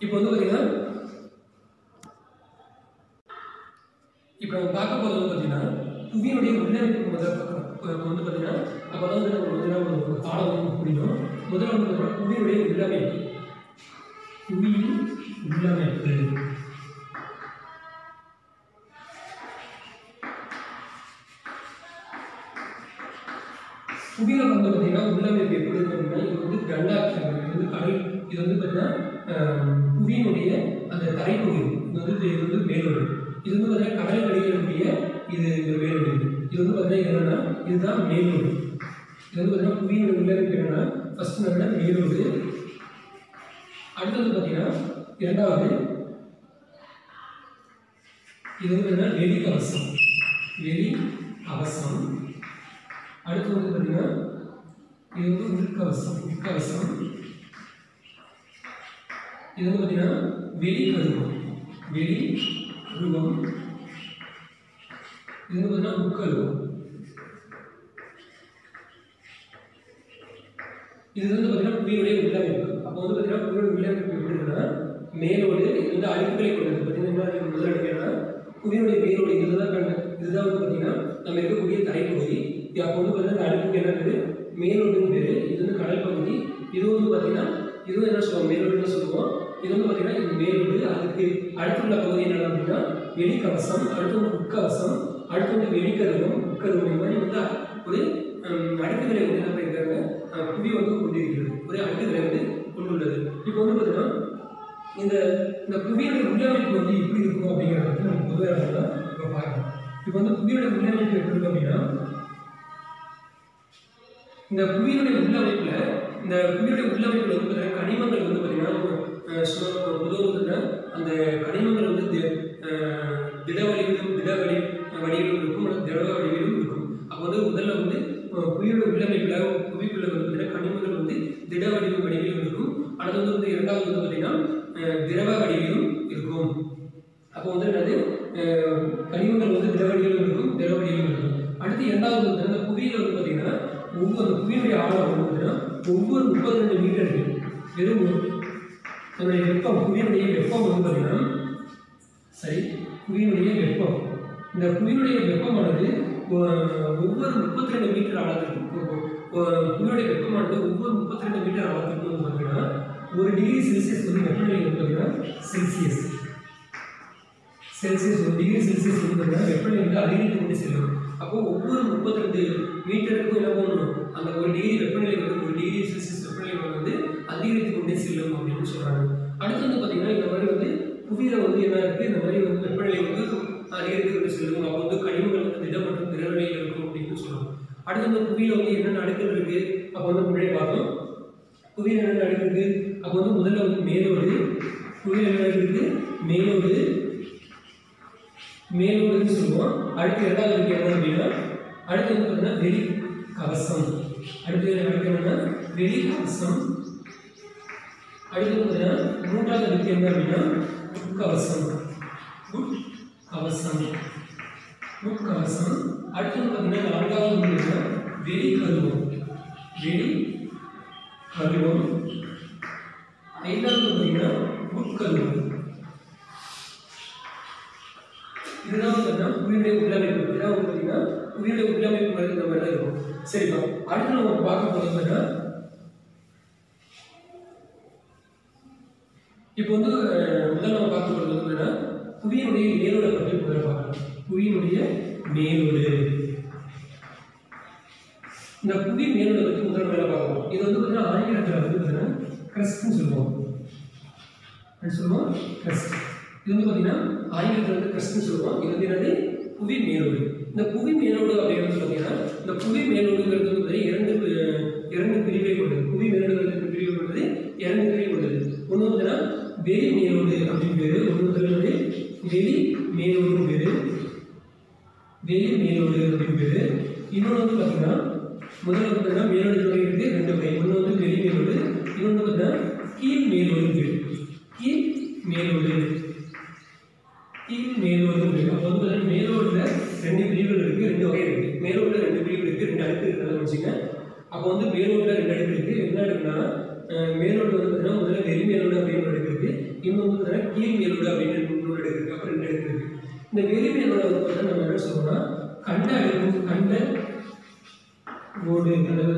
இப்போ வந்து பார்த்தீங்கன்னா இப்போ நம்ம பார்க்க போகிறது வந்து பார்த்தீங்கன்னா புவியினுடைய உள்ளமைப்பு முதல்ல பார்க்கணும் இப்போ வந்து பார்த்தீங்கன்னா அப்போ தான் வந்து நம்ம முதல்ல ஒரு பாடம் வந்து புரியணும் முதல்ல வந்து பார்த்தீங்கன்னா புவியினுடைய உள்ளமைப்பு புவியின் உள்ளமைப்பு புவியில வந்து பார்த்தீங்கன்னா உள்ளமைப்பு எப்படி இருக்கணும்னா இது வந்து கண்டா இது வந்து கடல் இது வந்து பார்த்தீங்கன்னா புவியினுடைய அந்த தரைப்பகுதி. இது வந்து இது வந்து மேலோடு. இது வந்து பார்த்தீங்கன்னா கடல் அடிக்கக்கூடிய இது இது மேலோடு. இது வந்து பார்த்தீங்கன்னா என்னென்னா இதுதான் மேலோடு. இது வந்து பார்த்தீங்கன்னா புவியினுடைய உள்ளமைப்பு என்னென்னா ஃபர்ஸ்ட் என்னன்னா மேலோடு. அடுத்தது பார்த்தீங்கன்னா இரண்டாவது இது வந்து என்ன வெளி கவசம். வெளி கவசம். அடுத்து வந்து பார்த்தீங்கன்னா இது வந்து உள்கவசம் உட்கவசம் இது வந்து பார்த்தீங்கன்னா வெளி கருவம். வெளி உருவம் இது வந்து பார்த்தீங்கன்னா உட்கருவம் இது வந்து பார்த்தீங்கன்னா புவியுடைய உள்ளமைப்பு அப்போ வந்து பார்த்தீங்கன்னா புவியோட உள்ளமைப்பு எப்படி இருக்குன்னா மேலோடு இது வந்து அடுக்குகளை கொண்டது. பார்த்தீங்கன்னா முதல் அடுக்குன்னா புவியுடைய மேலோடு இதுதான் கண்டு இதுதான் வந்து பார்த்தீங்கன்னா நம்ம இருக்கக்கூடிய தரைப்பகுதி. இது அப்போ வந்து பார்த்தீங்கன்னா இந்த அடுப்புக்கு என்ன பேர்? மேலோடுன்னு பேர். இது வந்து கடல் பகுதி. இது வந்து பார்த்தீங்கன்னா இதுவும் என்ன சொல்லுவோம்? மேலோடுன்னு சொல்லுவோம். இது வந்து பார்த்தீங்கன்னா இது மேலோடு அதுக்கு அடுத்துள்ள பகுதி என்ன அப்படின்னா வெளிக்கவசம் அடுத்து வந்து உட்கவசம் அடுத்து வந்து வெளிக்கருவம் உட்கருவம். இந்த மாதிரி வந்து ஒரு அடுக்குகளை வந்து என்ன பண்ணியிருக்காங்க புவி வந்து கொண்டிருக்கிறது. ஒரே அடுக்குகளை வந்து கொண்டுள்ளது. இப்போ வந்து பார்த்தீங்கன்னா இந்த இந்த புவியோட உள்ளமைப்பு வந்து எப்படி இருக்கும் அப்படிங்கிறத வந்து நம்ம பொதுவாக இப்போ பார்க்கணும் இப்போ வந்து புவியோட உள்ளமைப்பு எப்படி இருக்கும் அப்படின்னா இந்த புவியினுடைய உள்ளமைப்பில் இந்த புவியுடைய உள்ளமைப்பில் வந்து பார்த்தீங்கன்னா கனிமங்கள் வந்து பார்த்தீங்கன்னா பொதுவாக பார்த்தீங்கன்னா அந்த கனிமங்கள் வந்து திட வடிவிலும் திட வடி வடிவிலும் இருக்கும் அல்லது வழிகளும் வடிவிலும் இருக்கும். அப்போ வந்து முதல்ல வந்து புவியோட உள்ளமைப்புல புவிக்குள்ள வந்து பார்த்தீங்கன்னா கனிமங்கள் வந்து திட வடிவ வடிவிலும் இருக்கும். அடுத்தது வந்து இரண்டாவது வந்து பார்த்தீங்கன்னா திரவ வடிவிலும் இருக்கும். அப்போ வந்து என்னது? கனிமங்கள் வந்து திட வடிவிலும் இருக்கும் திரவ வடிவிலும் இருக்கும். அடுத்து இரண்டாவது வந்து அந்த புவியில வந்து பார்த்தீங்கன்னா ஒவ்வொரு புவியுடைய ஆழம் வந்து பார்த்தீங்கன்னா ஒவ்வொரு முப்பது ரெண்டு மீட்டருக்கு வெறும் ஒரு- அதனுடைய வெப்பம் புவியினுடைய வெப்பம் வந்து பார்த்தீங்கன்னா சரி புவியினுடைய வெப்பம். இந்த புவியினுடைய வெப்பமானது ஒவ்வொரு முப்பத்தி ரெண்டு மீட்டர் ஆழத்திற்கும் ஒ- வெப்பமானது ஒவ்வொரு முப்பத்தி ரெண்டு மீட்டர் ஆழத்திற்கும் வந்து பார்த்தீங்கன்னா ஒரு டிகிரி செல்சியஸ் வந்து வெப்பநிலை வந்து பார்த்தீங்கன்னா செல்சியஸ். செல்சியஸ் ஒரு டிகிரி செல்சியஸ் வந்து பார்த்தீங்கன்னா வெப்பநிலை வந்து அதிகரித்து கொண்டு செல்லும். அப்போ ஒவ்வொரு முப்பத்தி ரெண்டு மீட்டருக்கும் என்ன பண்ணணும்? அந்த ஒரு டிகிரி வெப்பநிலை வந்து ஒரு டிகிரி செல்சியஸ் வெப்பநிலை வந்து அதிகரித்து கொண்டே செல்லும் அப்படின்னு சொல்றாங்க. அடுத்து வந்து பார்த்தீங்கன்னா இந்த மாதிரி வந்து புவியில் வந்து என்ன இருக்குது இந்த மாதிரி வந்து வெப்பநிலை வந்து அதிகரித்து சொல்லுவோம். செல்லும் அப்போ வந்து கனிமங்கள் வந்து திட மற்றும் திரவநிலையில் இருக்கும் அப்படின்னு சொல்லுவோம். அடுத்து வந்து புவியில் வந்து என்னென்ன அடுக்குகள் இருக்குது அப்போ வந்து முன்னாடி பார்த்தோம். புவியில் என்னென்ன அடுக்கு இருக்குது அப்போ வந்து முதல்ல வந்து மேலோடு புவியில் என்ன இருக்குது மேலோடு மேலோடுன்னு சொல்லுவோம். அடுத்து இரண்டாவது இருக்கு என்ன அப்படின்னா அடுத்து வந்து பார்த்தீங்கன்னா வெளி கவசம். அடுத்து என்ன என்னன்னா வெளி கவசம். அடுத்து பார்த்தீங்கன்னா மூன்றாவது இருக்கு என்ன அப்படின்னா உட்கவசம் கவசம் உட்கவசம் அடுத்தது பார்த்தீங்கன்னா நான்காவது வந்து வெளி கருவம். வெளி கருவம். ஐந்தாவது பார்த்தீங்கன்னா உட்கருவம் இதுதான் பார்த்தீங்கன்னா புவியுடைய உள்ளமைப்பு. இதுதான் பார்த்தீங்கன்னா புவியுடைய உள்ளமைப்பு மாதிரி இந்த மாதிரி இருக்கும். சரிப்பா. அடுத்து நம்ம பார்க்க போகிறது இப்போ வந்து முதல்ல நம்ம பார்க்க போகிறது புவியினுடைய மேலோடு பற்றி முதல்ல பார்க்கலாம். புவியினுடைய மேலோடு. இந்த புவி மேலோடு பற்றி முதல் வேலை பார்க்கலாம். இது வந்து பார்த்தீங்கன்னா ஆங்கிலத்தில் வந்து பார்த்தீங்கன்னா கிரஸ்ட்னு சொல்லுவோம். என்ன சொல்லுவோம்? கிரஸ்ட் இது வந்து பார்த்தீங்கன்னா ஆங்கிலத்தில் வந்து கிரஸ்ட்னு சொல்லுவோம். இது வந்து என்னது? புவி மேலோடு. இந்த புவி மேலோடு அப்படிங்கிறது பார்த்தீங்கன்னா இந்த புவி மேலோடுங்கிறது வந்து இரண்டு இரண்டு பிரிவை கொண்டது. புவி மேலோடுங்கிறது பிரிவை கொண்டது இரண்டு பிரிவை கொண்டது. ஒன்று வந்துன்னா வெளி மேலோடு அப்படின்னு பேர். ஒன்று வந்து வெளி மேலோடு வேறு வெளி மேலோடு அப்படின்னு பேரு இன்னொன்று வந்து பார்த்தீங்கன்னா முதல்ல பார்த்தீங்கன்னா மேலோடு துறை இருக்கு ரெண்டு வகை ஒன்று வந்து வெளி மேலோடு இன்னொன்று பார்த்தீங்கன்னா கீழ் மேலோடு பேரு கீழ் மேலோடு கீழ் மேலோடு அப்போ வந்து பார்த்தீங்கன்னா மேலோடுல ரெண்டு பிரிவுகள் இருக்கு ரெண்டு வகை இருக்கு. மேலோடுல ரெண்டு பிரிவு இருக்கு ரெண்டு அடுக்கு இருக்கிறத வச்சுங்க அப்போ வந்து மேலோடுல ரெண்டு அடுக்கு இருக்கு. என்ன அடுக்குன்னா மேலோடு வந்து பார்த்தீங்கன்னா முதல்ல வெளி மேலோடு அப்படின்னு அடுக்கு இருக்கு. இன்னும் வந்து பார்த்தீங்கன்னா கீழ் மேலோடு அப்படின்னு இன்னொரு அடுக்கு இருக்கு அப்புறம் ரெண்டு அடுக்கு இருக்கு இந்த வெளி மேலோட நம்ம என்ன சொல்லுவோம்னா கண்ட அடுக்கு கண்ட ஓடு அது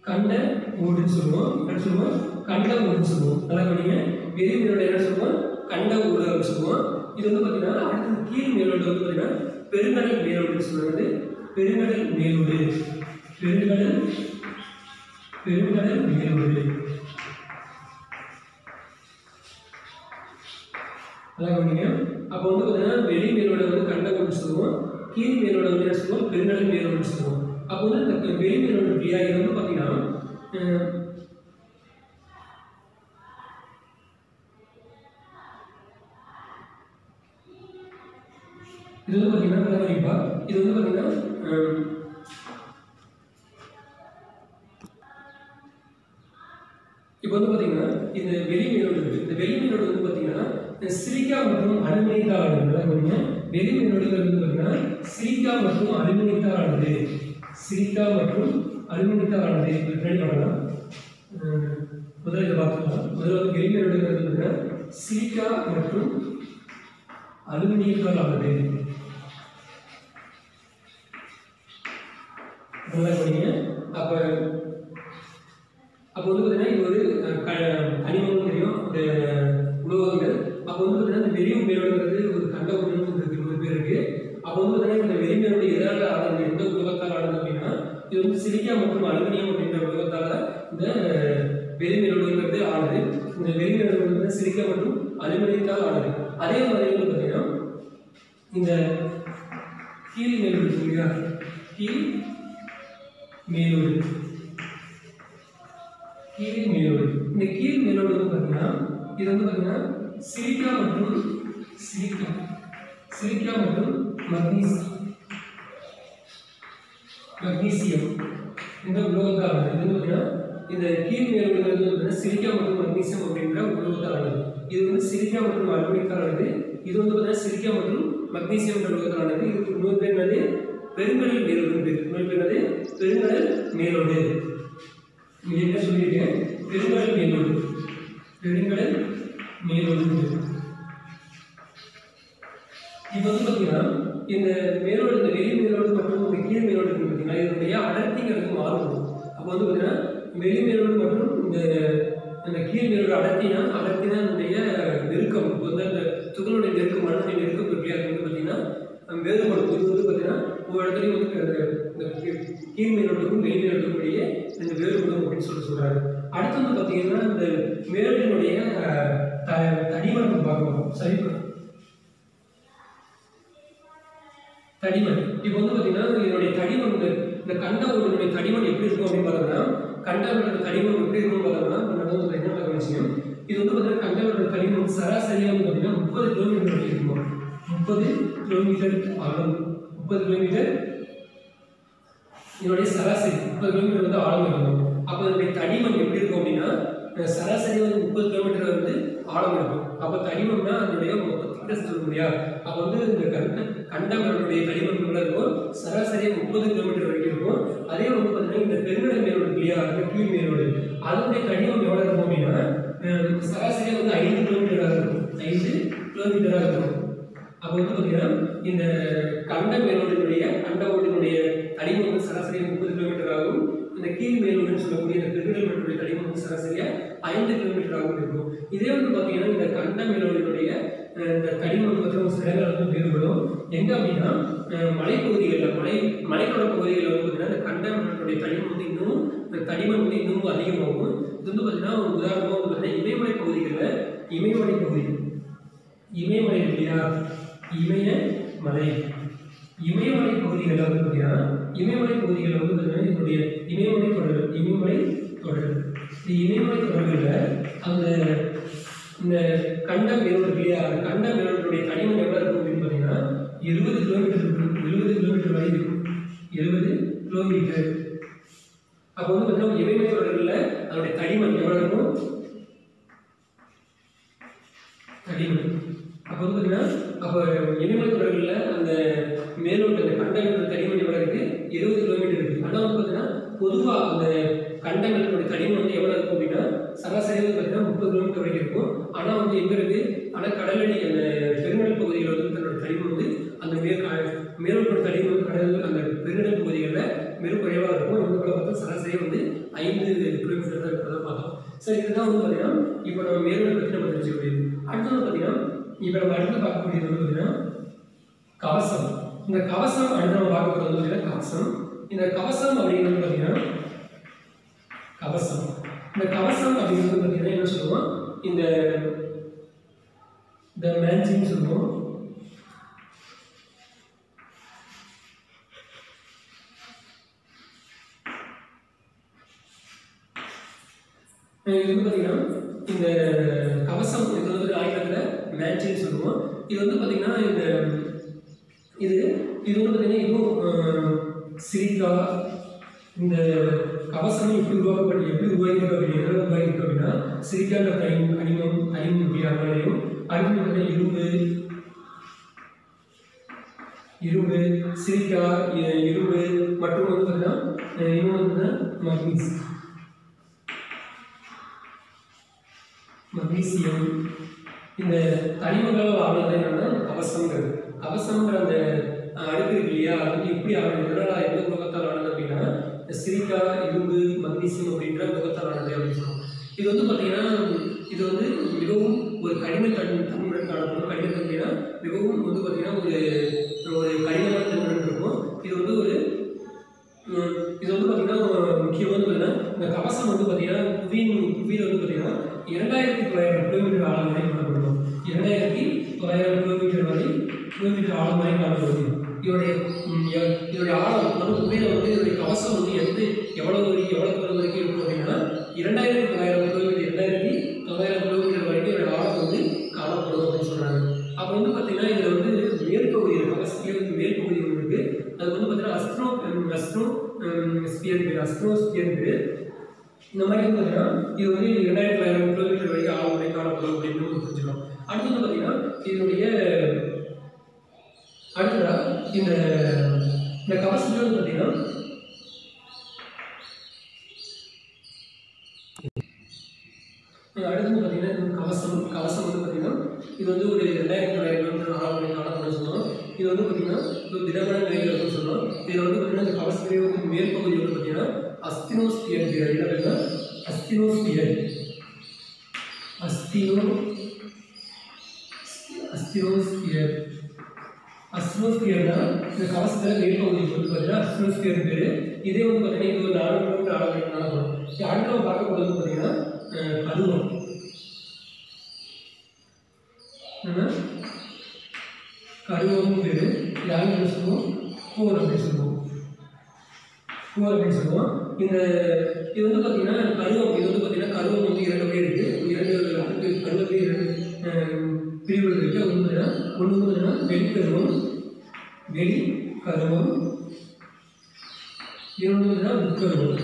கண்ட ஓடுன்னு சொல்லுவோம். என்ன சொல்லுவோம்? கண்ட ஓடுன்னு சொல்லுவோம். நல்லா கவனிங்க. வெளி என்ன சொல்லுவோம்? கண்ட ஓடு அப்படின்னு சொல்லுவோம். இது வந்து பார்த்தீங்கன்னா அடுத்து கீழ் மேலோடு வந்து பார்த்தீங்கன்னா பெருங்கடல் மேலோடுன்னு சொல்லுவது பெருங்கடல் மேலோடு. பெருங்கடல் பெருங்கடல் மேலோடு. நல்லா கவனிங்க. அப்போ வந்து பார்த்தீங்கன்னா வெளி மேலோட வந்து கண்டகம் சொல்லுவோம். கீழ் மேலோட வந்து என்ன சொல்லுவோம்? பெருங்கடல் மேலோடு சொல்லுவோம். அப்போ வந்து இந்த வெளி மேலோட இல்லையா? வந்து பார்த்தீங்கன்னா இது வந்து பார்த்தீங்கன்னா நல்லா கவனிப்பா. இது வந்து பார்த்தீங்கன்னா இப்போ வந்து பார்த்தீங்கன்னா இந்த வெளி மீனோடு இந்த வெளி மீனோடு வந்து பார்த்தீங்கன்னா இந்த சிலிக்கா மற்றும் அலுமினியத்தால் ஆனது கவனிங்க வெளி மீனோடுகள் வந்து பார்த்தீங்கன்னா சிலிக்கா மற்றும் அலுமினியத்தால் ஆனது சிலிக்கா மற்றும் அலுமினியத்தால் ஆனது இப்போ ட்ரை பண்ணலாம் முதல்ல இதை பார்த்துக்கலாம். முதல்ல வந்து வெளி மீனோடுகள் வந்து பார்த்தீங்கன்னா சிலிக்கா மற்றும் அலுமினியத்தால் ஆனது நல்லா கவனிங்க அப்போ அப்போ வந்து பார்த்தீங்கன்னா இது ஒரு அஹ், க- கனிமம் தெரியும். ஒரு உலோகங்கள் அப்போ வந்து பார்த்தீங்கன்னா இந்த வெறியும் மேலோடுங்கிறது ஒரு கண்ட உணவு ஒரு பேர் இருக்கு. அப்போ வந்து பார்த்தீங்கன்னா இந்த வெளிமேலோடு எதனால ஆனது எந்த உலகத்தால் ஆடுது அப்படின்னா இது வந்து சிலிக்கா மற்றும் அலுமினியம் அப்படின்ற உலகத்தால இந்த வெளிமேலோடுங்கிறது ஆடுது இந்த வெளிமேலோடு வந்து சிலிக்கா மற்றும் அலுமினியத்தால் ஆடுது அதே மாதிரி வந்து பார்த்தீங்கன்னா இந்த கீழ் மேலோடு இல்லையா? கீழ் மேலோடு. கீழ் மேலோடு. இந்த கீழ் மேலோடு வந்து பார்த்தீங்கன்னா இது வந்து பார்த்தீங்கன்னா சிலிக்கா மற்றும் சிலிக்கா சிலிக்கா மற்றும் மக்னீசியம் மக்னீசியம் இந்த உலோகத்தால் இது வந்து பார்த்தீங்கன்னா இந்த கீழ் மேலோடு வந்து பார்த்தீங்கன்னா சிலிக்கா மற்றும் மக்னீசியம் அப்படின்ற உலோகத்தால் இது வந்து சிலிக்கா மற்றும் அலுமினியத்தால் இது வந்து பார்த்தீங்கன்னா சிலிக்கா மற்றும் மக்னீசியம் என்ற இது இன்னொரு பேர் என்னது? பெருங்கடல் மேலோடு பேர். இன்னொரு பேர் என்னது? பெருங்கடல் மேலோடு. இங்க என்ன சொல்லியிருக்கேன் பெருங்கடல் மேலோடு. பெருங்கடல் மேலோடு இப்போ வந்து பார்த்தீங்கன்னா இந்த மேலோடு இந்த வெளி மேலோடு மற்றும் இந்த கீழ் மேலோடு இருக்கு பார்த்தீங்கன்னா இதனுடைய அடர்த்திங்கிறது மாறுபடும். அப்போ வந்து பார்த்தீங்கன்னா வெளி மேலோடு மற்றும் இந்த அந்த கீழ் மேலோடு அடர்த்தினா அடர்த்தினா என்னுடைய நெருக்கம். இப்போ வந்து அந்த துகளுடைய நெருக்கம் மனசுடைய நெருக்கம் இருக்கு அது வந்து பார்த்தீங்கன்னா வேறுபடும். இது வந்து பார்த்தீங்கன்னா ஒவ்வொரு இடத்துலையும் வந்து அந்த இந்த கீழ் மேலோட்டுக்கும் வெளி மேலோட்டுக்கும் இடையே இந்த வேறுபடும் அப்படின்னு சொல்லி சொல்கிறாரு அடுத்து வந்து பார்த்தீங்கன்னா இந்த மேலோட்டினுடைய அஹ், தடிமன் பார்க்கணும். சரி தடிமன். இப்போ வந்து பார்த்தீங்கன்னா இதனுடைய தடிமன் இந்த இந்த கண்ட தடிமன் எப்படி இருக்கும் அப்படின்னு பார்த்தோம்னா கண்டவரோட தடிமன் எப்படி இருக்கும் பார்த்தோம்னா நடந்து வந்து என்ன விஷயம் இது வந்து பார்த்தீங்கன்னா கண்டவரோட தடிமன் சராசரியாக வந்து பார்த்தீங்கன்னா முப்பது கிலோமீட்டர் வரைக்கும் இருக்கும். முப்பது கிலோமீட்டர் ஆழம். முப்பது கிலோமீட்டர் இதனுடைய சராசரி முப்பது கிலோமீட்டர் வந்து ஆழம் இருக்கும். அப்போ இதனுடைய தடிமன் எப்படி இருக்கும் அப்படின்னா சராசரி வந்து முப்பது கிலோமீட்டர் வந்து ஆழம் இருக்கும். அப்போ தனிமம்னா அதனுடைய மொத்தத்தை சொல்ல முடியா அப்போ வந்து இந்த கண்ட கண்டங்களுடைய தனிமம் எவ்வளோ இருக்கும் சராசரியாக முப்பது கிலோமீட்டர் வரைக்கும் இருக்கும். அதே வந்து பார்த்தீங்கன்னா இந்த பெருங்கடல் மேலோடு இல்லையா அந்த கீழ் மேலோடு அதனுடைய தனிமம் எவ்வளோ இருக்கும் அப்படின்னா சராசரியாக வந்து ஐந்து கிலோமீட்டராக இருக்கும். ஐந்து கிலோமீட்டராக இருக்கும். அப்போ வந்து பார்த்தீங்கன்னா இந்த கண்ட மேலோடினுடைய கண்ட ஓட்டினுடைய தனிமம் வந்து சராசரி முப்பது கிலோமீட்டர் ஆகும். இந்த கீழ் சொல்லக்கூடிய இந்த பெருங்கடல் மட்டத்துடைய தடிமன் வந்து சராசரியாக ஐந்து கிலோமீட்டராகவும் இருக்கும். இதே வந்து பார்த்தீங்கன்னா இந்த கண்டமேலோடினுடைய இந்த தடிமன் மற்றும் பார்த்தீங்கன்னா வந்து வேறுபடும். எங்க அப்படின்னா மலைப்பகுதிகளில் மலை மலைத்தொடர் பகுதிகளில் வந்து பார்த்தீங்கன்னா இந்த கண்ட மேலோடைய தடிமன் வந்து இன்னும் இந்த தடிமன் வந்து இன்னும் அதிகமாகும். இது வந்து பார்த்தீங்கன்னா ஒரு உதாரணமாக வந்து பார்த்தீங்கன்னா இமயமலை பகுதிகளில் இமயமலை பகுதி. இமயமலை இல்லையா? இல்லையா இமயமலை. இமயமலை பகுதிகளில் வந்து பார்த்தீங்கன்னா இமயமலை பகுதிகளில் வந்து பார்த்தீங்கன்னா இதனுடைய இமயமலை தொடர் இமயமலை தொடர் இந்த இமயமலை தொடர்களில் அந்த இந்த கண்ட மேலோடு இல்லையா? அந்த கண்ட மேலோடைய தனிமன் எவ்வளோ இருக்கும் அப்படின்னு பார்த்தீங்கன்னா இருபது கிலோமீட்டர் இருக்கும். இருபது கிலோமீட்டர் வரை இருக்கும். இருபது கிலோமீட்டர் அப்போ வந்து பார்த்தீங்கன்னா இமயமலை தொடர்களில் அதனுடைய தடிமன் எவ்வளோ இருக்கும்? தடிமன் அப்போ வந்து பார்த்தீங்கன்னா அப்போ இமயமலை தொடர்களில் அந்த மேலோட்ட அந்த கண்டங்களோட தடிமன் எவ்வளோ இருக்குது இருபது கிலோமீட்டர் இருக்குது ஆனால் வந்து பார்த்தீங்கன்னா பொதுவாக அந்த கண்டங்களோட தடிமன் வந்து எவ்வளோ இருக்கும் அப்படின்னா சராசரி வந்து பார்த்தீங்கன்னா முப்பது கிலோமீட்டர் வரைக்கும் இருக்கும். ஆனால் வந்து எங்கே இருக்குது ஆனால் கடலடி அந்த பெருங்கடல் பகுதியில் வந்து தன்னோட தடிமன் வந்து அந்த மேல் மேலோட்டோட தடிமன் வந்து கடல் அந்த பெருங்கடல் பகுதிகளில் மிக குறைவாக இருக்கும். இவங்க கூட பார்த்தா சராசரியாக வந்து ஐந்து கிலோமீட்டர் தான் இருக்கிறதா பார்த்தோம். சரி இதுதான் வந்து பார்த்தீங்கன்னா இப்போ நம்ம மேலோட்டை பற்றி நம்ம தெரிஞ்சுக்க முடியுது. அடுத்தது பார்த்தீங்கன்னா இப்போ நம்ம அடுத்து பார்க்கக்கூடியது வந்து பார்த்தீங்கன்னா கவசம். இந்த கவசம் அடுத்து நம்ம பார்க்க போகிறது வந்து பார்த்தீங்கன்னா கவசம். இந்த கவசம் அப்படிங்கிறது பார்த்தீங்கன்னா கவசம். இந்த கவசம் அப்படிங்கிறது பார்த்தீங்கன்னா என்ன சொல்லுவோம்? இந்த இந்த மேன்சின்னு சொல்லுவோம். இது வந்து பார்த்தீங்கன்னா இந்த கவசம் இது வந்து ஆங்கிலத்தில் மேட்சிங் சொல்லுவோம். இது வந்து பார்த்தீங்கன்னா இந்த இது இது வந்து பார்த்தீங்கன்னா இதுவும் சிரிக்கா இந்த கவசம் எப்படி உருவாக்கப்பட்டு எப்படி உருவாகிருக்கு அப்படின்னு எதாவது உருவாகிருக்கு அப்படின்னா சிலிக்கான்ற டைம் அனிமம் கனிமம் அப்படிங்கிறதையும் அடுத்து பார்த்தீங்கன்னா இரும்பு இரும்பு சிரிக்கா இரும்பு மற்றும் வந்து பார்த்தீங்கன்னா இன்னும் வந்து மக்னீஸ். மக்னீசியம். இந்த தனிமங்களால் ஆனது என்னன்னா கவசம்ங்கிறது கவசம்ங்கிற அந்த அடுக்கு இருக்கு இல்லையா? அது வந்து எப்படி ஆனது எதனால் எந்த உலகத்தால் ஆனது அப்படின்னா இந்த இரும்பு மக்னீசியம் அப்படின்ற முகத்தால் ஆனது அப்படின்னு சொல்லுவோம் இது வந்து பார்த்தீங்கன்னா இது வந்து மிகவும் ஒரு கடின தன் தன்மையுடன் காணப்படும். கடினத்தன்மைனா மிகவும் வந்து பார்த்தீங்கன்னா ஒரு ஒரு கடினமான தன்மையுடன் இருக்கும். இது வந்து ஒரு இது வந்து பார்த்தீங்கன்னா முக்கியமாக வந்து பார்த்தீங்கன்னா இந்த கவசம் வந்து பார்த்தீங்கன்னா புவியின் புவியில் வந்து பார்த்தீங்கன்னா இரண்டாயிரத்தி தொள்ளாயிரம் கிலோமீட்டர் ஆழம் வரை காணப்படும். இரண்டாயிரத்தி தொள்ளாயிரம் கிலோமீட்டர் வரை கிலோமீட்டர் ஆழம் வரை காணப்படுது இதோடைய உம், இதோடைய ஆழம் வந்து புவியில் வந்து இதோடைய கவசம் வந்து எந்த எவ்வளவு வரைக்கும் எவ்வளவு வரைக்கும் இருக்கும் அப்படின்னா இரண்டாயிரத்தி தொள்ளாயிரம் கிலோமீட்டர் இரண்டாயிரத்தி தொள்ளாயிரம் கிலோமீட்டர் வரைக்கும் இதோடைய ஆழம் வந்து காணப்படும் அப்படின்னு சொல்றாங்க அப்போ வந்து பார்த்தீங்கன்னா இதில் வந்து மேல் பகுதி இருக்கு கவசத்திலே வந்து மேல் பகுதி ஒன்று இருக்கு அது வந்து பார்த்தீங்கன்னா அஸ்ட்ரோ அஸ்ட்ரோ ஸ்பியர் பேர் அஸ்ட்ரோ ஸ்பியர் பேர் இந்த மாதிரி பார்த்தீங்கன்னா இது வந்து இரண்டாயிரத்தி தொள்ளாயிரம் கிலோமீட்டர் வரைக்கும் ஆகும் வரை காணப்படும் அப்படின்னு நம்ம புரிஞ்சுக்கலாம் அடுத்து பார்த்தீங்கன்னா இதனுடைய அடுத்ததா இந்த இந்த கவசத்தில் வந்து பார்த்தீங்கன்னா அடுத்து பார்த்தீங்கன்னா இது கவசம் கவசம் வந்து பார்த்தீங்கன்னா இது வந்து ஒரு ரெண்டாயிரத்தி தொள்ளாயிரம் கிலோமீட்டர் ஆழம் மணி காணப்படும் சொல்லுவோம் இது வந்து பார்த்தீங்கன்னா ஒரு திடமான நிலையில் இருக்கும்னு சொல்லுவோம் இதில் வந்து பார்த்தீங்கன்னா இந்த கவசத்திலே வந்து மேற்பகுதி வந்து பார்த்தீங்கன்னா அஸ்தினோஸ்பியர் பேர் என்ன பேருன்னா அஸ்தினோஸ்பியர் அஸ்தினோ அஸ்தினோஸ்பியர் அஸ்ட்ரோஸ்பியர்னா இந்த கவசத்தில் மேல் பகுதி வந்து பார்த்தீங்கன்னா அஸ்ட்ரோஸ்பியர் பேர் இதே வந்து பார்த்தீங்கன்னா இது ஒரு நாலு கிலோமீட்டர் ஆழம் வரை காணப்படும் இது அடுத்து நம்ம பார்க்க போகிறது வந்து பார்த்தீங்கன்னா அஹ், கருவம் அப்படின்னு சொல்லுவோம் இந்த இது வந்து பார்த்தீங்கன்னா கருவம் இது வந்து பார்த்தீங்கன்னா கருவம் வந்து இரண்டு வகை இருக்கு. இரண்டு அடுக்கு கருவத்தில் இரண்டு பிரிவுகள் இருக்கு. அது வந்து பார்த்தீங்கன்னா ஒன்று வந்து பார்த்தீங்கன்னா வெளிக்கருவம் வெளி கருவம். இது வந்து பார்த்தீங்கன்னா உட்கருவம்.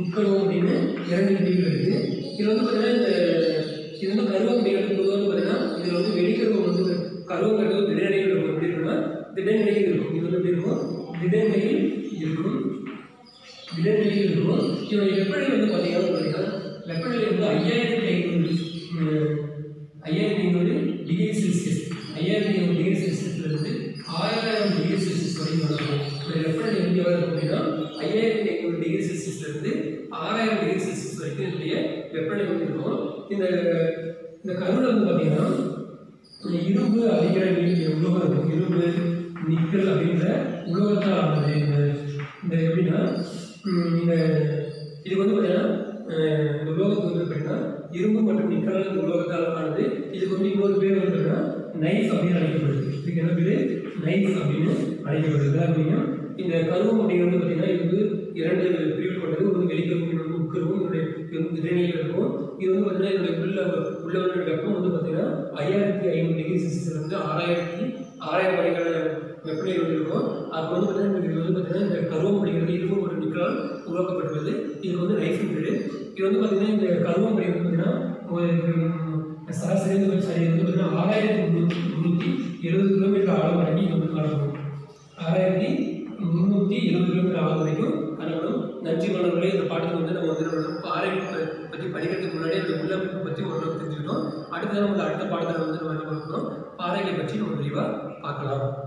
உட்கருவம் அப்படின்னு இரண்டு பிரிவுகள் இருக்கு. இது வந்து பார்த்தீங்கன்னா இந்த இது வந்து கருவம் அப்படிங்கிறது பொதுவாக பார்த்தீங்கன்னா இதில் வந்து வெளிக்கருவம் வந்து கருவங்கிறது ஒரு திடநிலையில் இருக்கும். எப்படி இருக்குன்னா நிலையில் இருக்கும். இது வந்து எப்படி இருக்கும்? திடநிலையில் இருக்கும். திடநிலையில் இருக்கும். இதோட வெப்பநிலை வந்து பார்த்தீங்கன்னா பார்த்தீங்கன்னா வெப்பநிலை வந்து ஐயாயிரத்தி ஐநூறு ஐயாயிரத்தி ஐநூறு டிகிரி செல்சியஸ். ஐயாயிரத்தி ஐநூறு டிகிரி செல்சியஸ்லேருந்து ஆயிரம் டிகிரி செல்சியஸ் வரைக்கும் நடக்கும் இந்த வெப்பநிலை வந்து எவ்வளோ அப்படின்னா ஐயாயிரத்தி ஐநூறு டிகிரி செல்சியஸ்லேருந்து ஆறாயிரம் டிகிரி செல்சியஸ் வரைக்கும் இதனுடைய வெப்பநிலை வந்து இருக்கும். இந்த இந்த கருவில் வந்து பார்த்தீங்கன்னா இந்த இரும்பு அப்படிங்கிற உலகம் இருக்கும். இரும்பு நிக்கல் அப்படின்ற உலோகத்தால் ஆனது. இந்த இந்த எப்படின்னா இந்த இது வந்து பார்த்தீங்கன்னா இந்த உலோகத்துக்கு வந்து பார்த்தீங்கன்னா இரும்பு மற்றும் நிக்கல் இந்த உலோகத்தால் ஆனது. இதுக்கு வந்து இன்னொரு பேர் வந்து பார்த்தீங்கன்னா நைஃப் அப்படின்னு அழைக்கப்படுது. இதுக்கு என்ன பேர்? நைஃப் அப்படின்னு அழைக்கப்படுது. அப்படின்னா இந்த கருவம் அப்படிங்கிறது பார்த்தீங்கன்னா இது வந்து இரண்டு பிரிவு கொண்டது ஒரு வந்து வெளிக்கருவும் இன்னொரு வந்து உட்கருவும். இதனுடைய இது இருக்கும். இது வந்து பார்த்தீங்கன்னா இதனுடைய உள்ள உள்ள வெப்பம் வந்து பார்த்தீங்கன்னா ஐயாயிரத்தி ஐநூறு டிகிரி செல்சியஸ்ல ஆறாயிரத்தி ஆறாயிரம் வரைக்கான எப்படி வந்து அது வந்து பார்த்தீங்கன்னா இது வந்து இந்த கருவம் அப்படிங்கிறது இரும்பு ஒரு நிக்கலால் உருவாக்கப்பட்டுள்ளது இது வந்து லைஃப் பேர் இது வந்து பார்த்தீங்கன்னா இந்த கருவம் அப்படிங்கிறது பார்த்தீங்கன்னா ஒரு சராசரி வந்து சரி வந்து பார்த்தீங்கன்னா ஆறாயிரத்தி முந்நூற்றி முந்நூற்றி எழுபது கிலோமீட்டர் ஆழம் வரைக்கும் இது வந்து காணப்படும். ஆறாயிரத்தி முந்நூற்றி இருபது கிலோமீட்டர் ஆழம் வரைக்கும் காணப்படும். நன்றி மாணவர்களே இந்த பாட்டுக்கு வந்து நம்ம வந்து நம்ம பாறை பற்றி படிக்கிறதுக்கு முன்னாடி அந்த உள்ளமைப்பு பற்றி ஓரளவுக்கு தெரிஞ்சுக்கிட்டோம். அடுத்த நம்ம அடுத்த பாடத்தில் வந்து நம்ம என்ன பண்ணணும் பாறைகளை பற்றி நம்ம விரிவாக பார்க்கலாம்